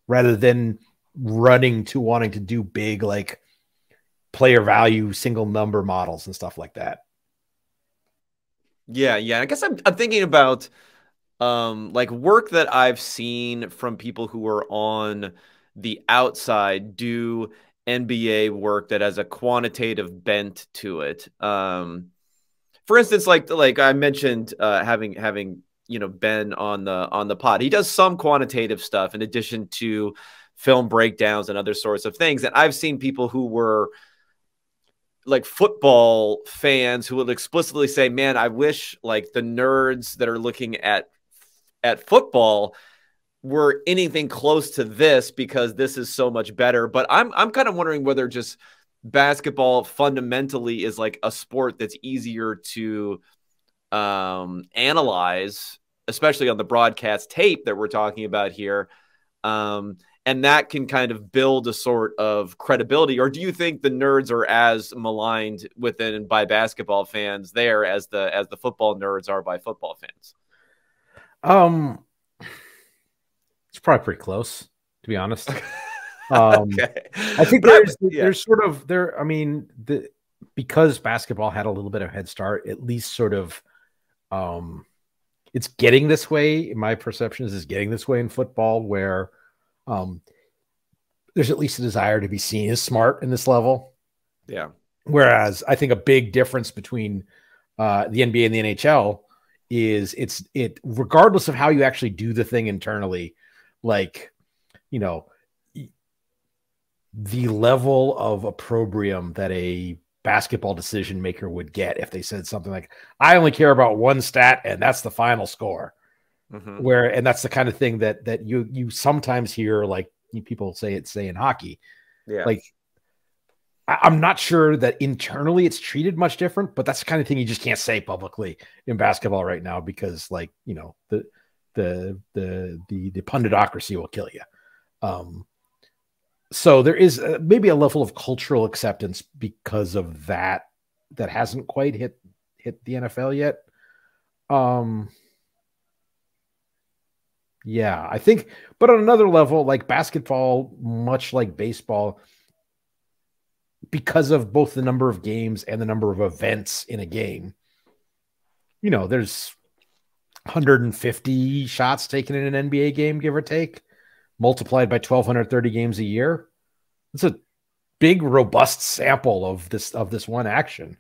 rather than running to wanting to do big like player value single number models and stuff like that. Yeah, yeah. I guess I'm I'm thinking about um like work that I've seen from people who are on the outside do NBA work that has a quantitative bent to it. Um for instance, like like I mentioned, uh, having having you know Ben on the on the pod, he does some quantitative stuff in addition to film breakdowns and other sorts of things. And I've seen people who were like football fans who will explicitly say, "Man, I wish like the nerds that are looking at at football were anything close to this because this is so much better." But I'm I'm kind of wondering whether just basketball fundamentally is like a sport that's easier to um, analyze, especially on the broadcast tape that we're talking about here. Um, and that can kind of build a sort of credibility or do you think the nerds are as maligned within by basketball fans there as the as the football nerds are by football fans um it's probably pretty close to be honest *laughs* um okay. i think there's yeah. there's sort of there i mean the because basketball had a little bit of head start at least sort of um it's getting this way my perception is is getting this way in football where um, there's at least a desire to be seen as smart in this level. Yeah. Whereas I think a big difference between uh, the NBA and the NHL is it's it regardless of how you actually do the thing internally, like you know the level of opprobrium that a basketball decision maker would get if they said something like, "I only care about one stat and that's the final score." mm-hmm. where and that's the kind of thing that that you you sometimes hear like people say it say in hockey. Yeah. Like I, am not sure that internally it's treated much different, but that's the kind of thing you just can't say publicly in basketball right now because like, you know, the the the the the punditocracy will kill you. Um so there is uh, maybe a level of cultural acceptance because of that that hasn't quite hit hit the NFL yet. Um yeah, I think, but on another level, like basketball, much like baseball, because of both the number of games and the number of events in a game, you know, there's 150 shots taken in an NBA game, give or take, multiplied by 1,230 games a year. It's a big, robust sample of this of this one action.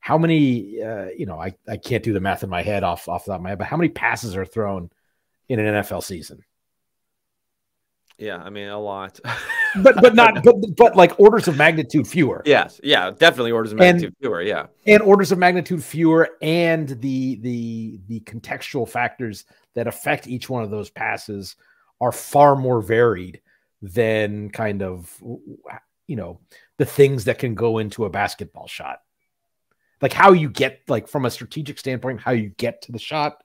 How many, uh, you know, I, I can't do the math in my head off off the top of my head, but how many passes are thrown – in an NFL season. Yeah, I mean a lot. *laughs* but but not but but like orders of magnitude fewer. Yes, yeah, definitely orders of magnitude and, fewer. Yeah, and orders of magnitude fewer, and the the the contextual factors that affect each one of those passes are far more varied than kind of you know the things that can go into a basketball shot. Like how you get like from a strategic standpoint, how you get to the shot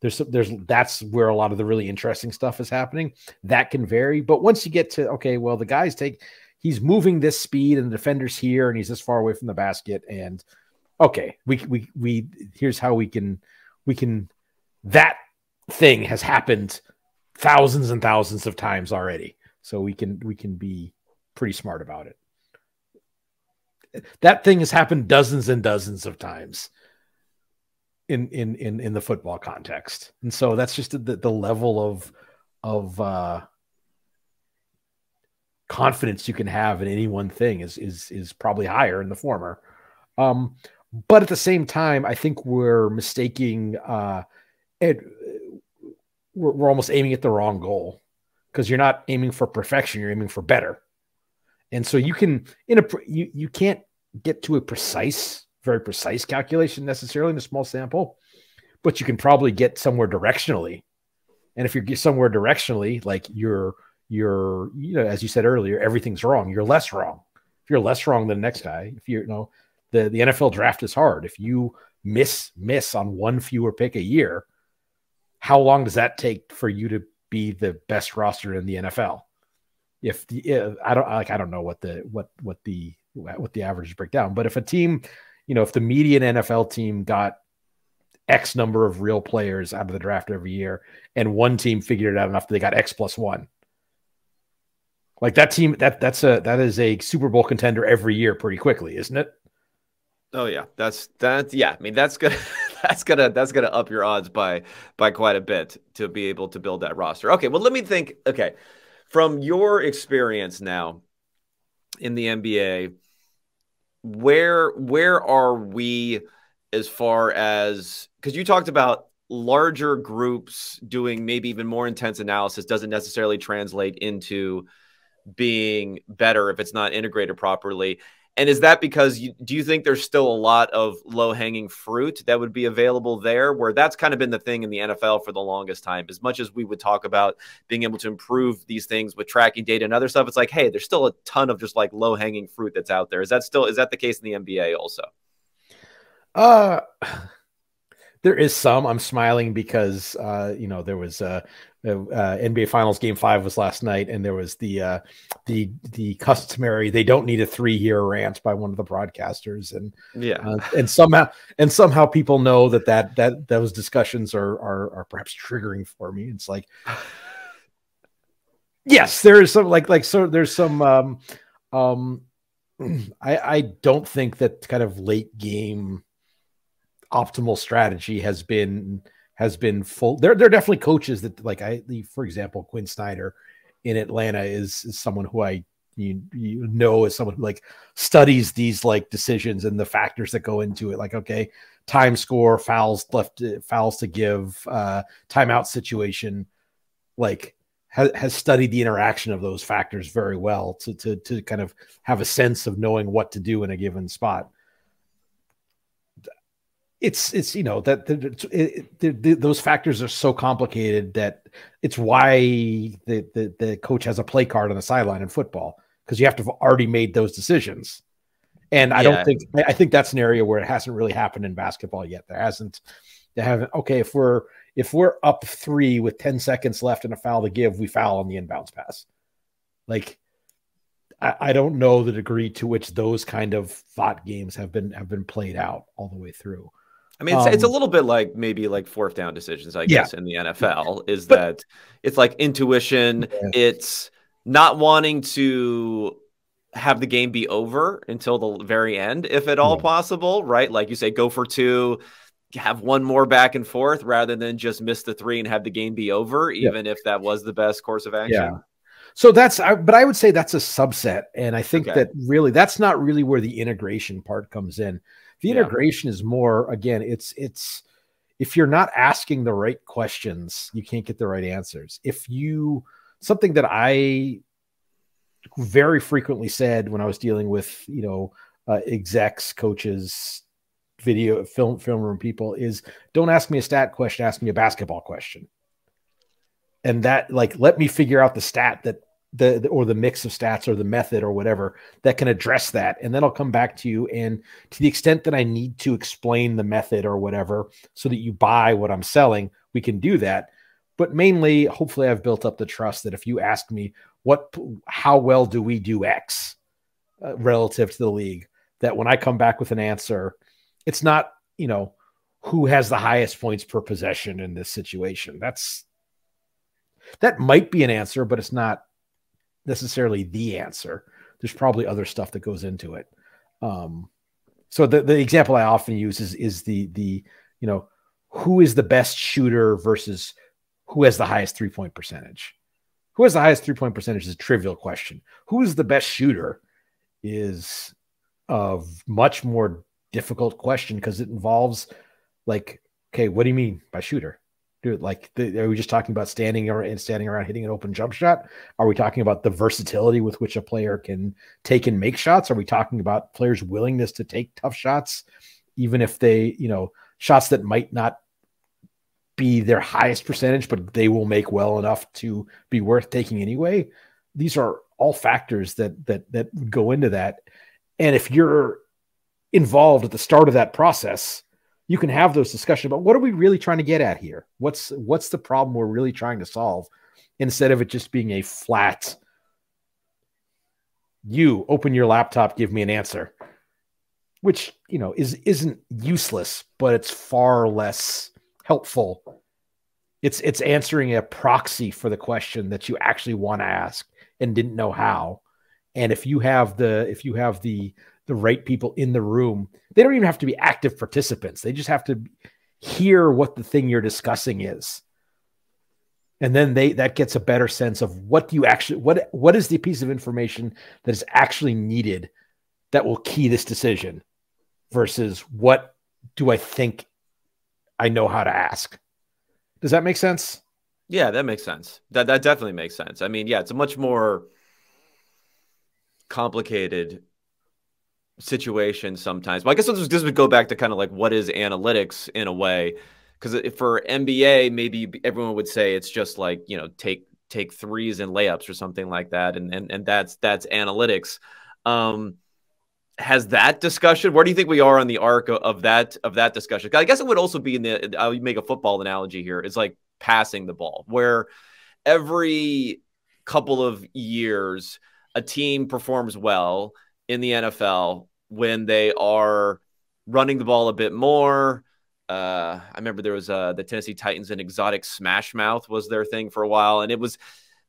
there's there's that's where a lot of the really interesting stuff is happening. That can vary, but once you get to okay, well, the guys take he's moving this speed and the defender's here and he's this far away from the basket and okay, we we we here's how we can we can that thing has happened thousands and thousands of times already. So we can we can be pretty smart about it. That thing has happened dozens and dozens of times in in in in the football context. And so that's just the, the level of of uh confidence you can have in any one thing is is is probably higher in the former. Um but at the same time, I think we're mistaking uh it we're, we're almost aiming at the wrong goal because you're not aiming for perfection, you're aiming for better. And so you can in a you you can't get to a precise very precise calculation necessarily in a small sample, but you can probably get somewhere directionally. And if you're somewhere directionally, like you're you're you know as you said earlier, everything's wrong. You're less wrong. If you're less wrong than the next guy, if you're you know the the NFL draft is hard. If you miss miss on one fewer pick a year, how long does that take for you to be the best roster in the NFL? If the I don't like I don't know what the what what the what the averages break down, but if a team you know, if the median NFL team got X number of real players out of the draft every year, and one team figured it out enough that they got X plus one. Like that team, that that's a that is a Super Bowl contender every year, pretty quickly, isn't it? Oh yeah, that's that. Yeah, I mean that's gonna *laughs* that's gonna that's gonna up your odds by by quite a bit to be able to build that roster. Okay, well let me think. Okay, from your experience now in the NBA, where where are we as far as because you talked about larger groups doing maybe even more intense analysis doesn't necessarily translate into being better if it's not integrated properly And is that because you do you think there's still a lot of low hanging fruit that would be available there? Where that's kind of been the thing in the NFL for the longest time. As much as we would talk about being able to improve these things with tracking data and other stuff, it's like, hey, there's still a ton of just like low hanging fruit that's out there. Is that still is that the case in the NBA also? Uh there is some. I'm smiling because uh, you know there was uh, uh, NBA Finals Game Five was last night, and there was the uh, the the customary they don't need a three year rant by one of the broadcasters, and yeah, uh, and somehow and somehow people know that that that those discussions are are, are perhaps triggering for me. It's like. *laughs* Yes, there is some like like so. There's some um, um, *clears throat* I I don't think that kind of late game optimal strategy has been has been full. There, there are definitely coaches that like I, for example, Quin Snyder in Atlanta is, is someone who I you, you know as someone who like studies these like decisions and the factors that go into it. Like, okay, time score, fouls left, fouls to give, uh, timeout situation, like has, has studied the interaction of those factors very well to, to to kind of have a sense of knowing what to do in a given spot it's it's you know that it, it, those factors are so complicated that it's why the, the the coach has a play card on the sideline in football because you have to have already made those decisions. And I yeah. don't think I think that's an area where it hasn't really happened in basketball yet. There hasn't. They haven't. Okay, if we're if we're up three with ten seconds left and a foul to give, we foul on the inbounds pass. Like I, I don't know the degree to which those kind of thought games have been have been played out all the way through. I mean, it's, um, it's a um, little bit like maybe like fourth down decisions, I guess, yeah. in the NFL is but, that it's like intuition. Yeah. It's not wanting to have the game be over until the very end, if at all yeah. possible, right? Like you say, go for two, have one more back and forth rather than just miss the three and have the game be over, even if that was the best course of action. Yeah. So that's, I, but I would say that's a subset. And I think okay. that really, that's not really where the integration part comes in. The integration yeah. is more again, it's it's if you're not asking the right questions, you can't get the right answers. If you something that I very frequently said when I was dealing with, you know, uh, execs, coaches, video, film, film room people is don't ask me a stat question, ask me a basketball question. And that, like, let me figure out the stat that the, the, or the mix of stats or the method or whatever that can address that. And then i'll come back to you and to the extent that i need to explain the method or whatever so that you buy what i'm selling we can do that. But mainly hopefully i've built up the trust that if you ask me what how well do we do x uh, relative to the league that when i come back with an answer it's not you know who has the highest points per possession in this situation. That's that might be an answer but it's not necessarily the answer. There's probably other stuff that goes into it. Um, so the, the example I often use is is the the you know who is the best shooter versus who has the highest three point percentage. Who has the highest three point percentage is a trivial question. Who is the best shooter is a much more difficult question because it involves like okay, what do you mean by shooter? Dude, like, the, are we just talking about standing or and standing around hitting an open jump shot? Are we talking about the versatility with which a player can take and make shots? Are we talking about players' willingness to take tough shots, even if they, you know, shots that might not be their highest percentage, but they will make well enough to be worth taking anyway? These are all factors that that that go into that. And if you're involved at the start of that process, you can have those discussions about what are we really trying to get at here? What's what's the problem we're really trying to solve instead of it just being a flat you open your laptop, give me an answer. Which, you know, is isn't useless, but it's far less helpful. It's it's answering a proxy for the question that you actually want to ask and didn't know how. And if you have the if you have the the right people in the room. They don't even have to be active participants. They just have to hear what the thing you're discussing is. And then they that gets a better sense of what do you actually what what is the piece of information that is actually needed that will key this decision versus what do I think I know how to ask. Does that make sense? Yeah, that makes sense. That that definitely makes sense. I mean, yeah, it's a much more complicated situation sometimes. But I guess this would go back to kind of like what is analytics in a way, because for NBA, maybe everyone would say it's just like you know take take threes and layups or something like that, and and and that's that's analytics. Um, has that discussion? Where do you think we are on the arc of, of that of that discussion? I guess it would also be in the. I'll make a football analogy here. It's like passing the ball, where every couple of years a team performs well in the NFL when they are running the ball a bit more. Uh, I remember there was uh, the Tennessee Titans and exotic smash mouth was their thing for a while, and it was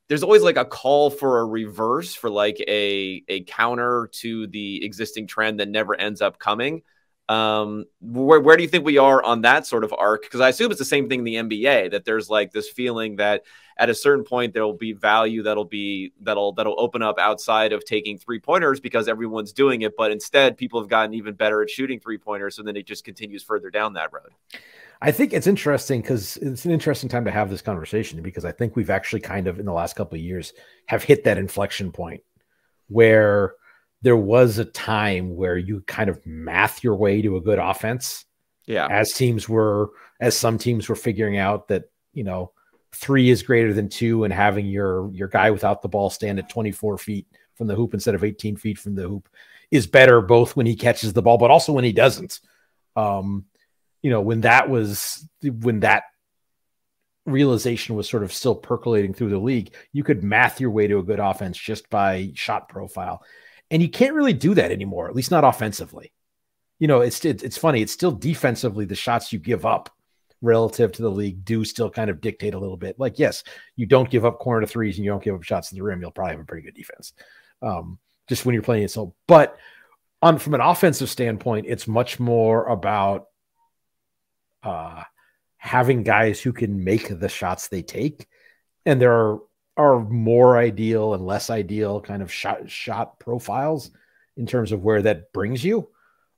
there's always like a call for a reverse for like a a counter to the existing trend that never ends up coming. Um, where, where do you think we are on that sort of arc? Because I assume it's the same thing in the NBA that there's like this feeling that at a certain point there will be value that'll be that'll that'll open up outside of taking three pointers because everyone's doing it, but instead people have gotten even better at shooting three pointers, so then it just continues further down that road. I think it's interesting because it's an interesting time to have this conversation because I think we've actually kind of in the last couple of years have hit that inflection point where there was a time where you kind of math your way to a good offense. Yeah. As teams were, as some teams were figuring out that, you know, three is greater than two and having your, your guy without the ball stand at 24 feet from the hoop instead of 18 feet from the hoop is better both when he catches the ball, but also when he doesn't. Um, you know, when that was, when that realization was sort of still percolating through the league, you could math your way to a good offense just by shot profile. And you can't really do that anymore, at least not offensively. You know, it's it's, funny. It's still defensively the shots you give up relative to the league do still kind of dictate a little bit. Like, yes, you don't give up corner to threes and you don't give up shots to the rim, you'll probably have a pretty good defense. Um, just when you're playing it. So, but on from an offensive standpoint, it's much more about uh, having guys who can make the shots they take. And there are are more ideal and less ideal kind of shot shot profiles in terms of where that brings you.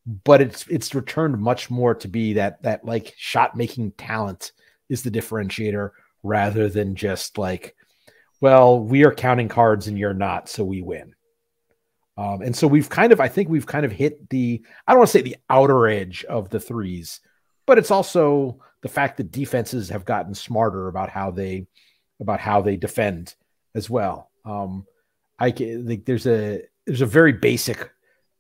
But it's it's returned much more to be that that like shot making talent is the differentiator rather than just like well we are counting cards and you're not so we win. Um, and so we've kind of i think we've kind of hit the i don't want to say the outer edge of the threes but it's also the fact that defenses have gotten smarter about how they about how they defend as well. Um, I there's a there's a very basic.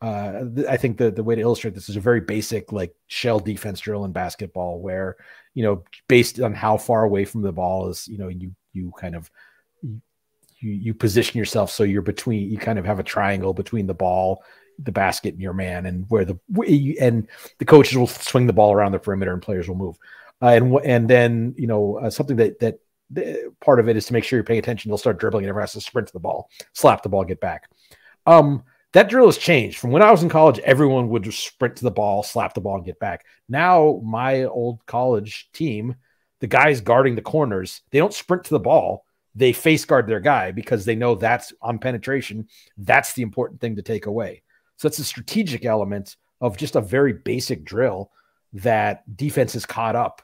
Uh, I think the the way to illustrate this is a very basic like shell defense drill in basketball, where you know based on how far away from the ball is, you know you you kind of you you position yourself so you're between you kind of have a triangle between the ball the basket and your man and where the and the coaches will swing the ball around the perimeter and players will move uh, and and then you know uh, something that that the, part of it is to make sure you're paying attention. They'll start dribbling and everyone has to sprint to the ball, slap the ball, get back. Um, that drill has changed. From when I was in college, everyone would just sprint to the ball, slap the ball, and get back. Now, my old college team, the guys guarding the corners, they don't sprint to the ball. They face guard their guy because they know that's on penetration. That's the important thing to take away. So it's a strategic element of just a very basic drill that defense has caught up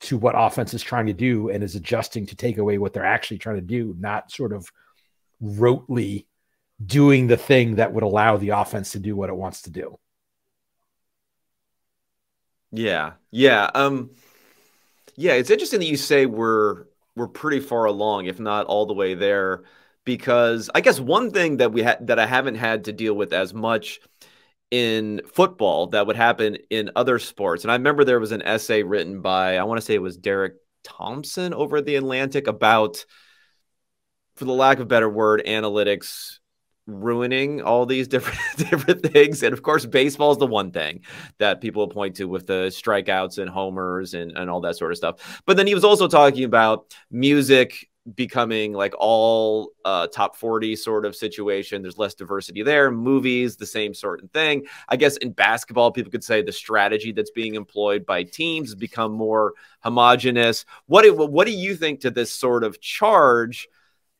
to what offense is trying to do and is adjusting to take away what they're actually trying to do, not sort of rotely doing the thing that would allow the offense to do what it wants to do. Yeah. Yeah. Um yeah, it's interesting that you say we're we're pretty far along, if not all the way there, because I guess one thing that we had that I haven't had to deal with as much in football that would happen in other sports. And I remember there was an essay written by, I want to say it was Derek Thompson over at the Atlantic about, for the lack of better word, analytics ruining all these *laughs* different different things. And of course, baseball is the one thing that people point to with the strikeouts and homers and, and all that sort of stuff. But then he was also talking about music becoming like all uh, top 40 sort of situation. There's less diversity there. Movies, the same sort of thing. I guess in basketball, people could say the strategy that's being employed by teams has become more homogenous. What do, what do you think to this sort of charge?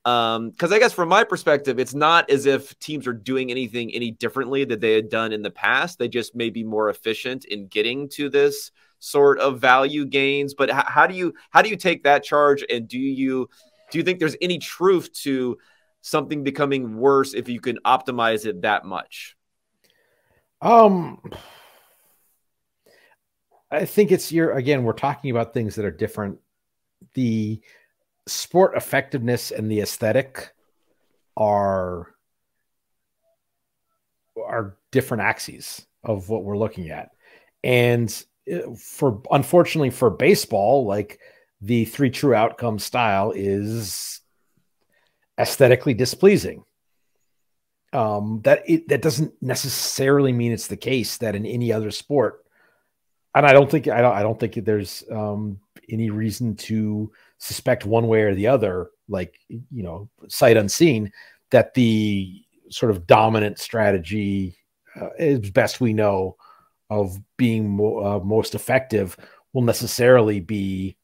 Because um, I guess from my perspective, it's not as if teams are doing anything any differently that they had done in the past. They just may be more efficient in getting to this sort of value gains. But how do you how do you take that charge and do you do you think there's any truth to something becoming worse if you can optimize it that much? Um, I think it's your again. We're talking about things that are different. The sport effectiveness and the aesthetic are are different axes of what we're looking at, and uh, for unfortunately for baseball, like the three true outcome style is aesthetically displeasing. Um, that it that doesn't necessarily mean it's the case that in any other sport, and I don't think I don't I don't think there's um, any reason to suspect one way or the other, like you know, sight unseen, that the sort of dominant strategy, uh, as best we know, of being mo- uh, most effective will necessarily be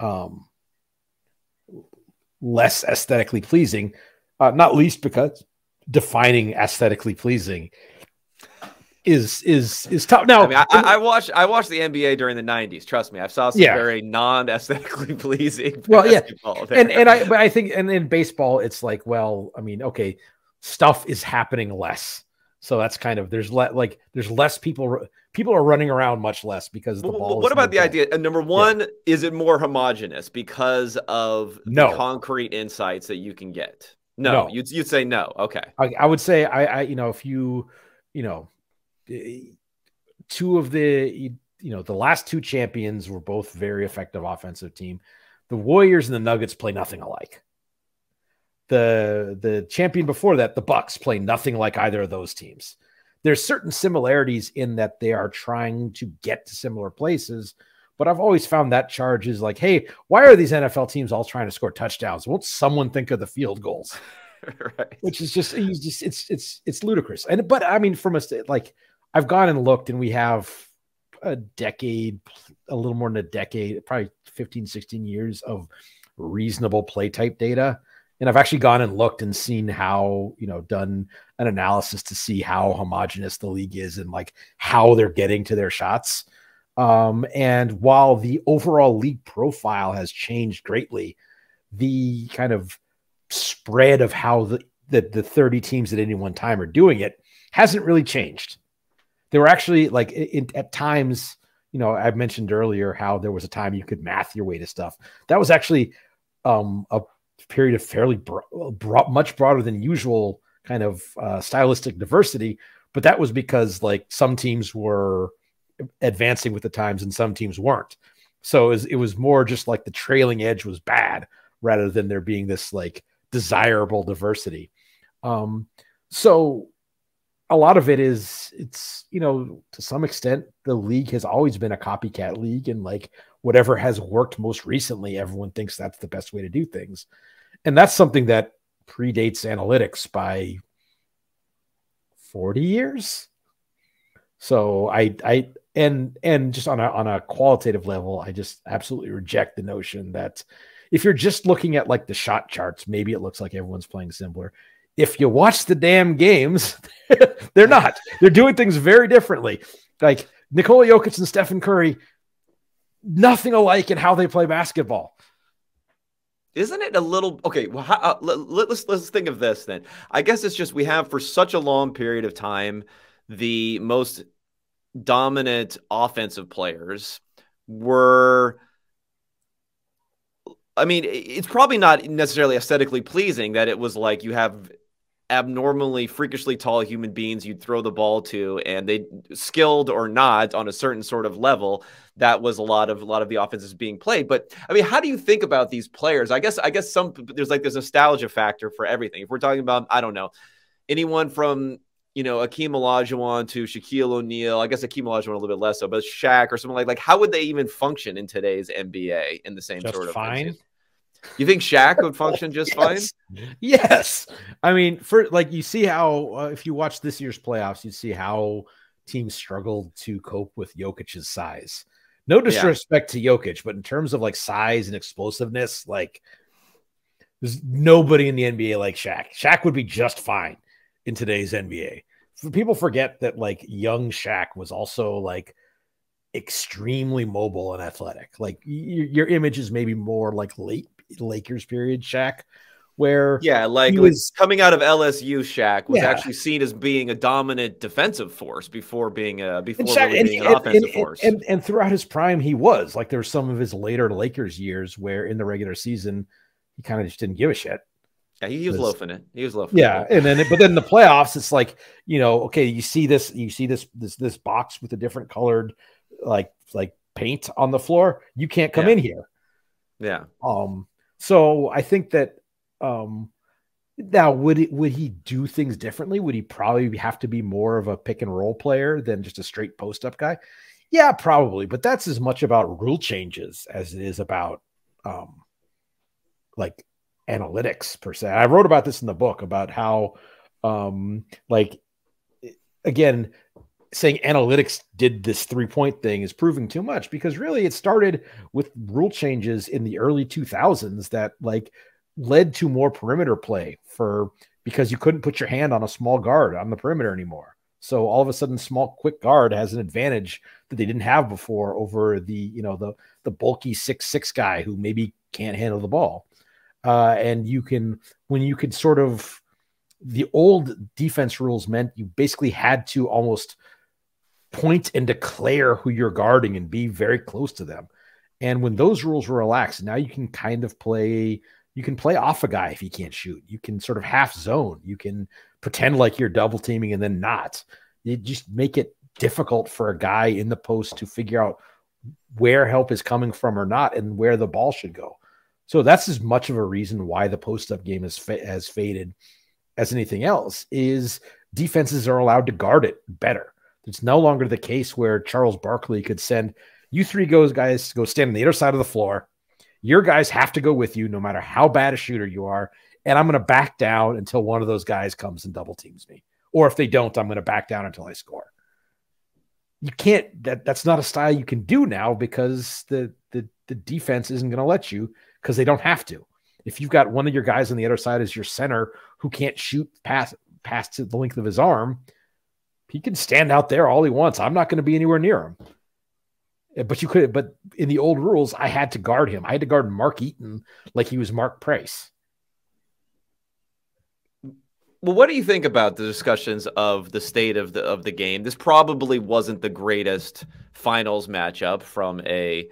um, less aesthetically pleasing, uh, not least because defining aesthetically pleasing is is is tough. Now, I, mean, I, I, watched I watched the NBA during the '90s. Trust me, I saw some yeah. very non aesthetically *laughs* pleasing. Well, yeah, there. and and I but I think and in baseball, it's like, well, I mean, okay, stuff is happening less, so that's kind of there's le- like there's less people people are running around much less because the ball. What about the idea? Uh, number one, yeah. is it more homogenous because of no. the concrete insights that you can get? No, no. You'd, you'd say no. Okay. I, I would say I, I, you know, if you, you know, two of the, you know, the last two champions were both very effective offensive team. The Warriors and the Nuggets play nothing alike. The the champion before that, the Bucks, play nothing like either of those teams there's certain similarities in that they are trying to get to similar places. But I've always found that charge is like, hey, why are these NFL teams all trying to score touchdowns? Won't someone think of the field goals? *laughs* right. Which is just, just it's it's it's ludicrous. And but I mean, from a like, I've gone and looked, and we have a decade, a little more than a decade, probably 15, 16 years of reasonable play type data and I've actually gone and looked and seen how, you know, done an analysis to see how homogenous the league is and like how they're getting to their shots. Um, and while the overall league profile has changed greatly, the kind of spread of how the, the, the 30 teams at any one time are doing it hasn't really changed. There were actually like in, at times, you know, I mentioned earlier how there was a time you could math your way to stuff. That was actually um, a period of fairly bro- much broader than usual kind of uh, stylistic diversity, but that was because like some teams were advancing with the times and some teams weren't. So it was, it was more just like the trailing edge was bad rather than there being this like desirable diversity. Um, so a lot of it is it's you know to some extent the league has always been a copycat league and like whatever has worked most recently everyone thinks that's the best way to do things and that's something that predates analytics by 40 years. So i i and and just on a on a qualitative level i just absolutely reject the notion that if you're just looking at like the shot charts maybe it looks like everyone's playing similar. If you watch the damn games *laughs* they're not. They're doing things very differently. Like Nikola Jokic and Stephen Curry nothing alike in how they play basketball isn't it a little okay? Well, uh, let, us let's think of this then. I guess it's just we have for such a long period of time the most dominant offensive players were. I mean, it's probably not necessarily aesthetically pleasing that it was like you have abnormally freakishly tall human beings you'd throw the ball to and they skilled or not on a certain sort of level that was a lot of a lot of the offenses being played but i mean how do you think about these players i guess i guess some there's like this nostalgia factor for everything if we're talking about i don't know anyone from you know Hakeem Olajuwon to Shaquille O'Neal. I guess Hakeem Olajuwon a little bit less so, but Shaq or something like like how would they even function in today's NBA in the same Just sort of fine? You think Shaq would function just *laughs* yes. fine? Yes. I mean, for like you see how uh, if you watch this year's playoffs, you see how teams struggled to cope with Jokic's size. No disrespect yeah. to Jokic, but in terms of like size and explosiveness, like there's nobody in the NBA like Shaq. Shaq would be just fine in today's NBA. People forget that like young Shaq was also like extremely mobile and athletic. Like your image is maybe more like late Lakers period Shaq, where yeah, like it was coming out of LSU, Shaq was yeah. actually seen as being a dominant defensive force before being a before Shaq, really being and, an and, offensive and, force. And, and throughout his prime, he was like there were some of his later Lakers years where in the regular season he kind of just didn't give a shit. Yeah, he, he was loafing it. He was loafing. Yeah, and then but then the playoffs, it's like you know, okay, you see this, you see this this this box with a different colored like like paint on the floor. You can't come yeah. in here. Yeah. Um. So I think that um now, would it, would he do things differently? Would he probably have to be more of a pick and roll player than just a straight post up guy? Yeah, probably. But that's as much about rule changes as it is about um, like analytics per se. I wrote about this in the book about how um, like again saying analytics did this three point thing is proving too much because really it started with rule changes in the early 2000s that like led to more perimeter play for because you couldn't put your hand on a small guard on the perimeter anymore. So all of a sudden, small quick guard has an advantage that they didn't have before over the you know the the bulky six six guy who maybe can't handle the ball. Uh, and you can when you could sort of the old defense rules meant you basically had to almost point and declare who you're guarding and be very close to them. And when those rules were relaxed, now you can kind of play you can play off a guy if he can't shoot. You can sort of half zone. You can pretend like you're double teaming and then not. You just make it difficult for a guy in the post to figure out where help is coming from or not and where the ball should go. So that's as much of a reason why the post up game has, fa- has faded as anything else is defenses are allowed to guard it better. It's no longer the case where Charles Barkley could send you three goes guys go stand on the other side of the floor your guys have to go with you no matter how bad a shooter you are. And I'm going to back down until one of those guys comes and double teams me. Or if they don't, I'm going to back down until I score. You can't that that's not a style you can do now because the the, the defense isn't going to let you because they don't have to. If you've got one of your guys on the other side as your center who can't shoot past past the length of his arm, he can stand out there all he wants. I'm not going to be anywhere near him. But you could, but in the old rules, I had to guard him. I had to guard Mark Eaton like he was Mark Price. Well, what do you think about the discussions of the state of the of the game? This probably wasn't the greatest finals matchup from a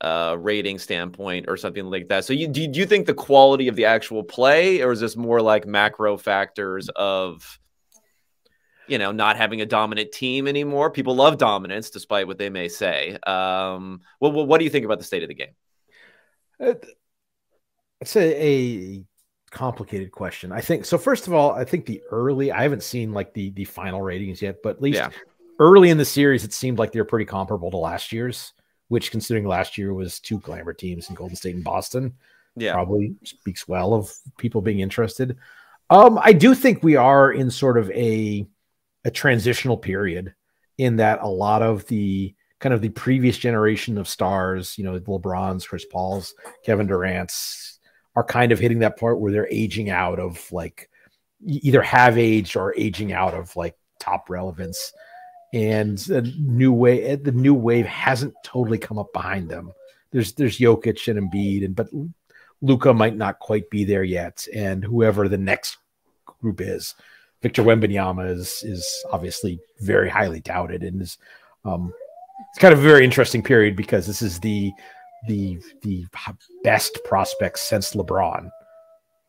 uh, rating standpoint or something like that. So, you do, do you think the quality of the actual play, or is this more like macro factors of you know, not having a dominant team anymore. People love dominance, despite what they may say. Um, well, well what do you think about the state of the game? It's a, a complicated question. I think so. First of all, I think the early I haven't seen like the the final ratings yet, but at least yeah. early in the series, it seemed like they were pretty comparable to last year's. Which, considering last year was two glamour teams in Golden State and Boston, yeah, probably speaks well of people being interested. Um, I do think we are in sort of a a transitional period in that a lot of the kind of the previous generation of stars, you know, LeBron's, Chris Paul's, Kevin Durant's, are kind of hitting that part where they're aging out of like either have aged or aging out of like top relevance. And the new wave, the new wave hasn't totally come up behind them. There's there's Jokic and Embiid, and but Luka might not quite be there yet, and whoever the next group is. Victor Wembanyama is is obviously very highly doubted and is um, it's kind of a very interesting period because this is the the the best prospect since LeBron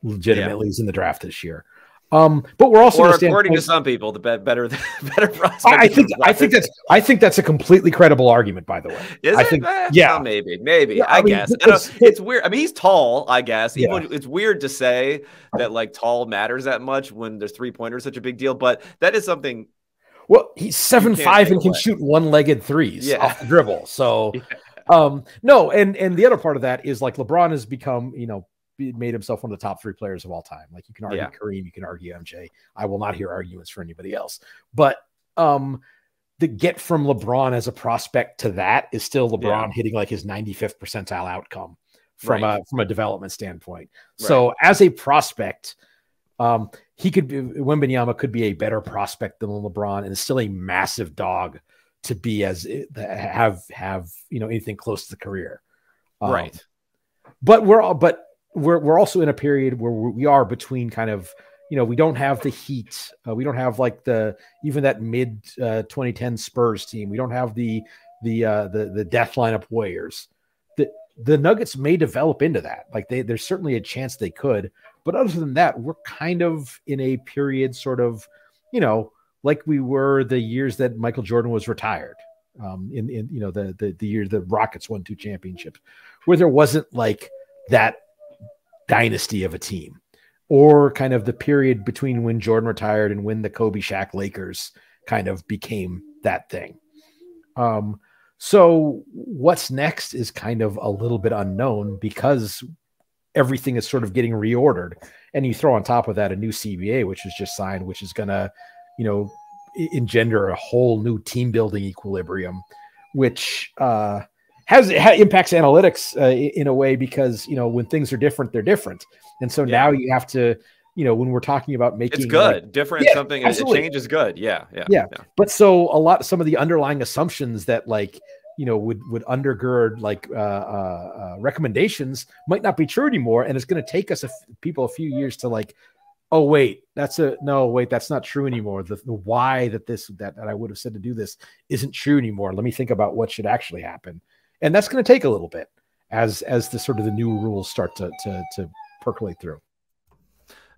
legitimately yeah. is in the draft this year. Um, but we're also or according to some people, the better the *laughs* better prospect. I think I think that's I think that's a completely credible argument. By the way, is I it? think eh, yeah, well, maybe maybe yeah, I, I mean, guess it's, it's, weird. I mean, he's tall. I guess yeah. Even, it's weird to say that like tall matters that much when there's three pointers such a big deal, but that is something. Well, he's seven five and can shoot one legged threes yeah. off the dribble. So. *laughs* Yeah. Um, no, and and the other part of that is like LeBron has become, you know, made himself one of the top three players of all time. Like you can argue yeah. Kareem, you can argue MJ. I will not hear arguments for anybody else. But um, the get from LeBron as a prospect to that is still LeBron yeah. hitting like his 95th percentile outcome from right. a from a development standpoint. Right. So as a prospect, um, he could be could be a better prospect than LeBron and still a massive dog to be as have have you know anything close to the career. Um, right. But we're all but we're we're also in a period where we are between kind of you know we don't have the heat. Uh, we don't have like the even that mid uh, 2010 spurs team we don't have the the uh, the the death lineup warriors. The the nuggets may develop into that. Like they there's certainly a chance they could. But other than that we're kind of in a period sort of you know like we were the years that michael jordan was retired um in in you know the the, the year the rockets won two championships where there wasn't like that dynasty of a team or kind of the period between when Jordan retired and when the Kobe Shaq Lakers kind of became that thing. Um, so what's next is kind of a little bit unknown because everything is sort of getting reordered. And you throw on top of that a new CBA, which is just signed, which is going to, you know, engender a whole new team building equilibrium, which uh, has it impacts analytics uh, in a way because you know when things are different, they're different, and so yeah. now you have to you know when we're talking about making it's good. like, different yeah, something absolutely. it changes good. Yeah, yeah, yeah. yeah. But so a lot some of the underlying assumptions that like you know would would undergird like uh, uh, uh recommendations might not be true anymore. And it's going to take us a f- people a few years to like oh wait that's a no wait that's not true anymore. The, the why that this that, that i would have said to do this isn't true anymore. Let me think about what should actually happen and that's going to take a little bit as as the sort of the new rules start to to, to percolate through.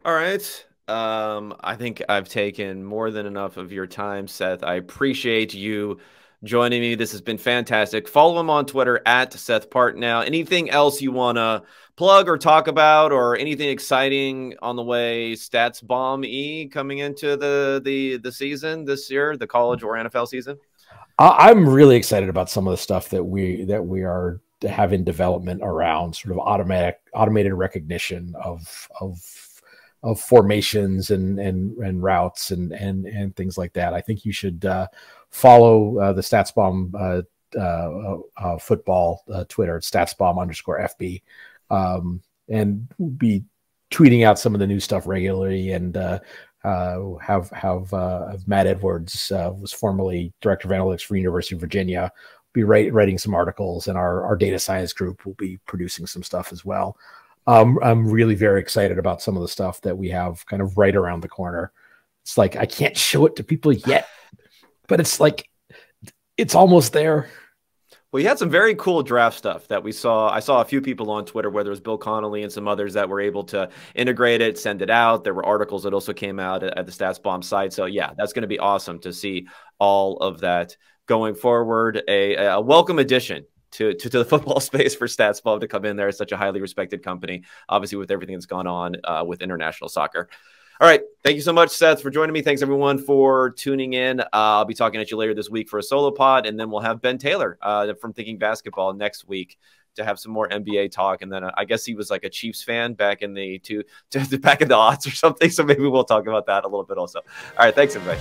All right. Um, I think I've taken more than enough of your time, Seth. I appreciate you joining me. This has been fantastic. Follow him on Twitter at Seth Partnow. Anything else you want to plug or talk about, or anything exciting on the way? StatsBomb e coming into the the the season this year, the college or NFL season. I'm really excited about some of the stuff that we that we are having development around sort of automatic automated recognition of of of formations and and and routes and and and things like that. I think you should uh, follow uh, the StatsBomb uh, uh, uh football uh, Twitter, StatsBomb underscore FB, um, and be tweeting out some of the new stuff regularly and uh, have have uh, Matt Edwards uh, was formerly director of analytics for University of Virginia. Be write, writing some articles, and our our data science group will be producing some stuff as well. Um, I'm really very excited about some of the stuff that we have kind of right around the corner. It's like I can't show it to people yet, but it's like it's almost there. Well, you had some very cool draft stuff that we saw. I saw a few people on Twitter, whether it was Bill Connolly and some others that were able to integrate it, send it out. There were articles that also came out at, the StatsBomb site. So, yeah, that's going to be awesome to see all of that going forward. A, a welcome addition to, to, to, the *laughs* football space for StatsBomb to come in there. It's such a highly respected company, obviously, with everything that's gone on uh, with international soccer. All right. Thank you so much, Seth, for joining me. Thanks, everyone, for tuning in. Uh, I'll be talking at you later this week for a solo pod, and then we'll have Ben Taylor uh, from Thinking Basketball next week to have some more NBA talk. And then uh, I guess he was like a Chiefs fan back in the two, to, *laughs* back in the odds or something. So maybe we'll talk about that a little bit also. All right. Thanks, everybody.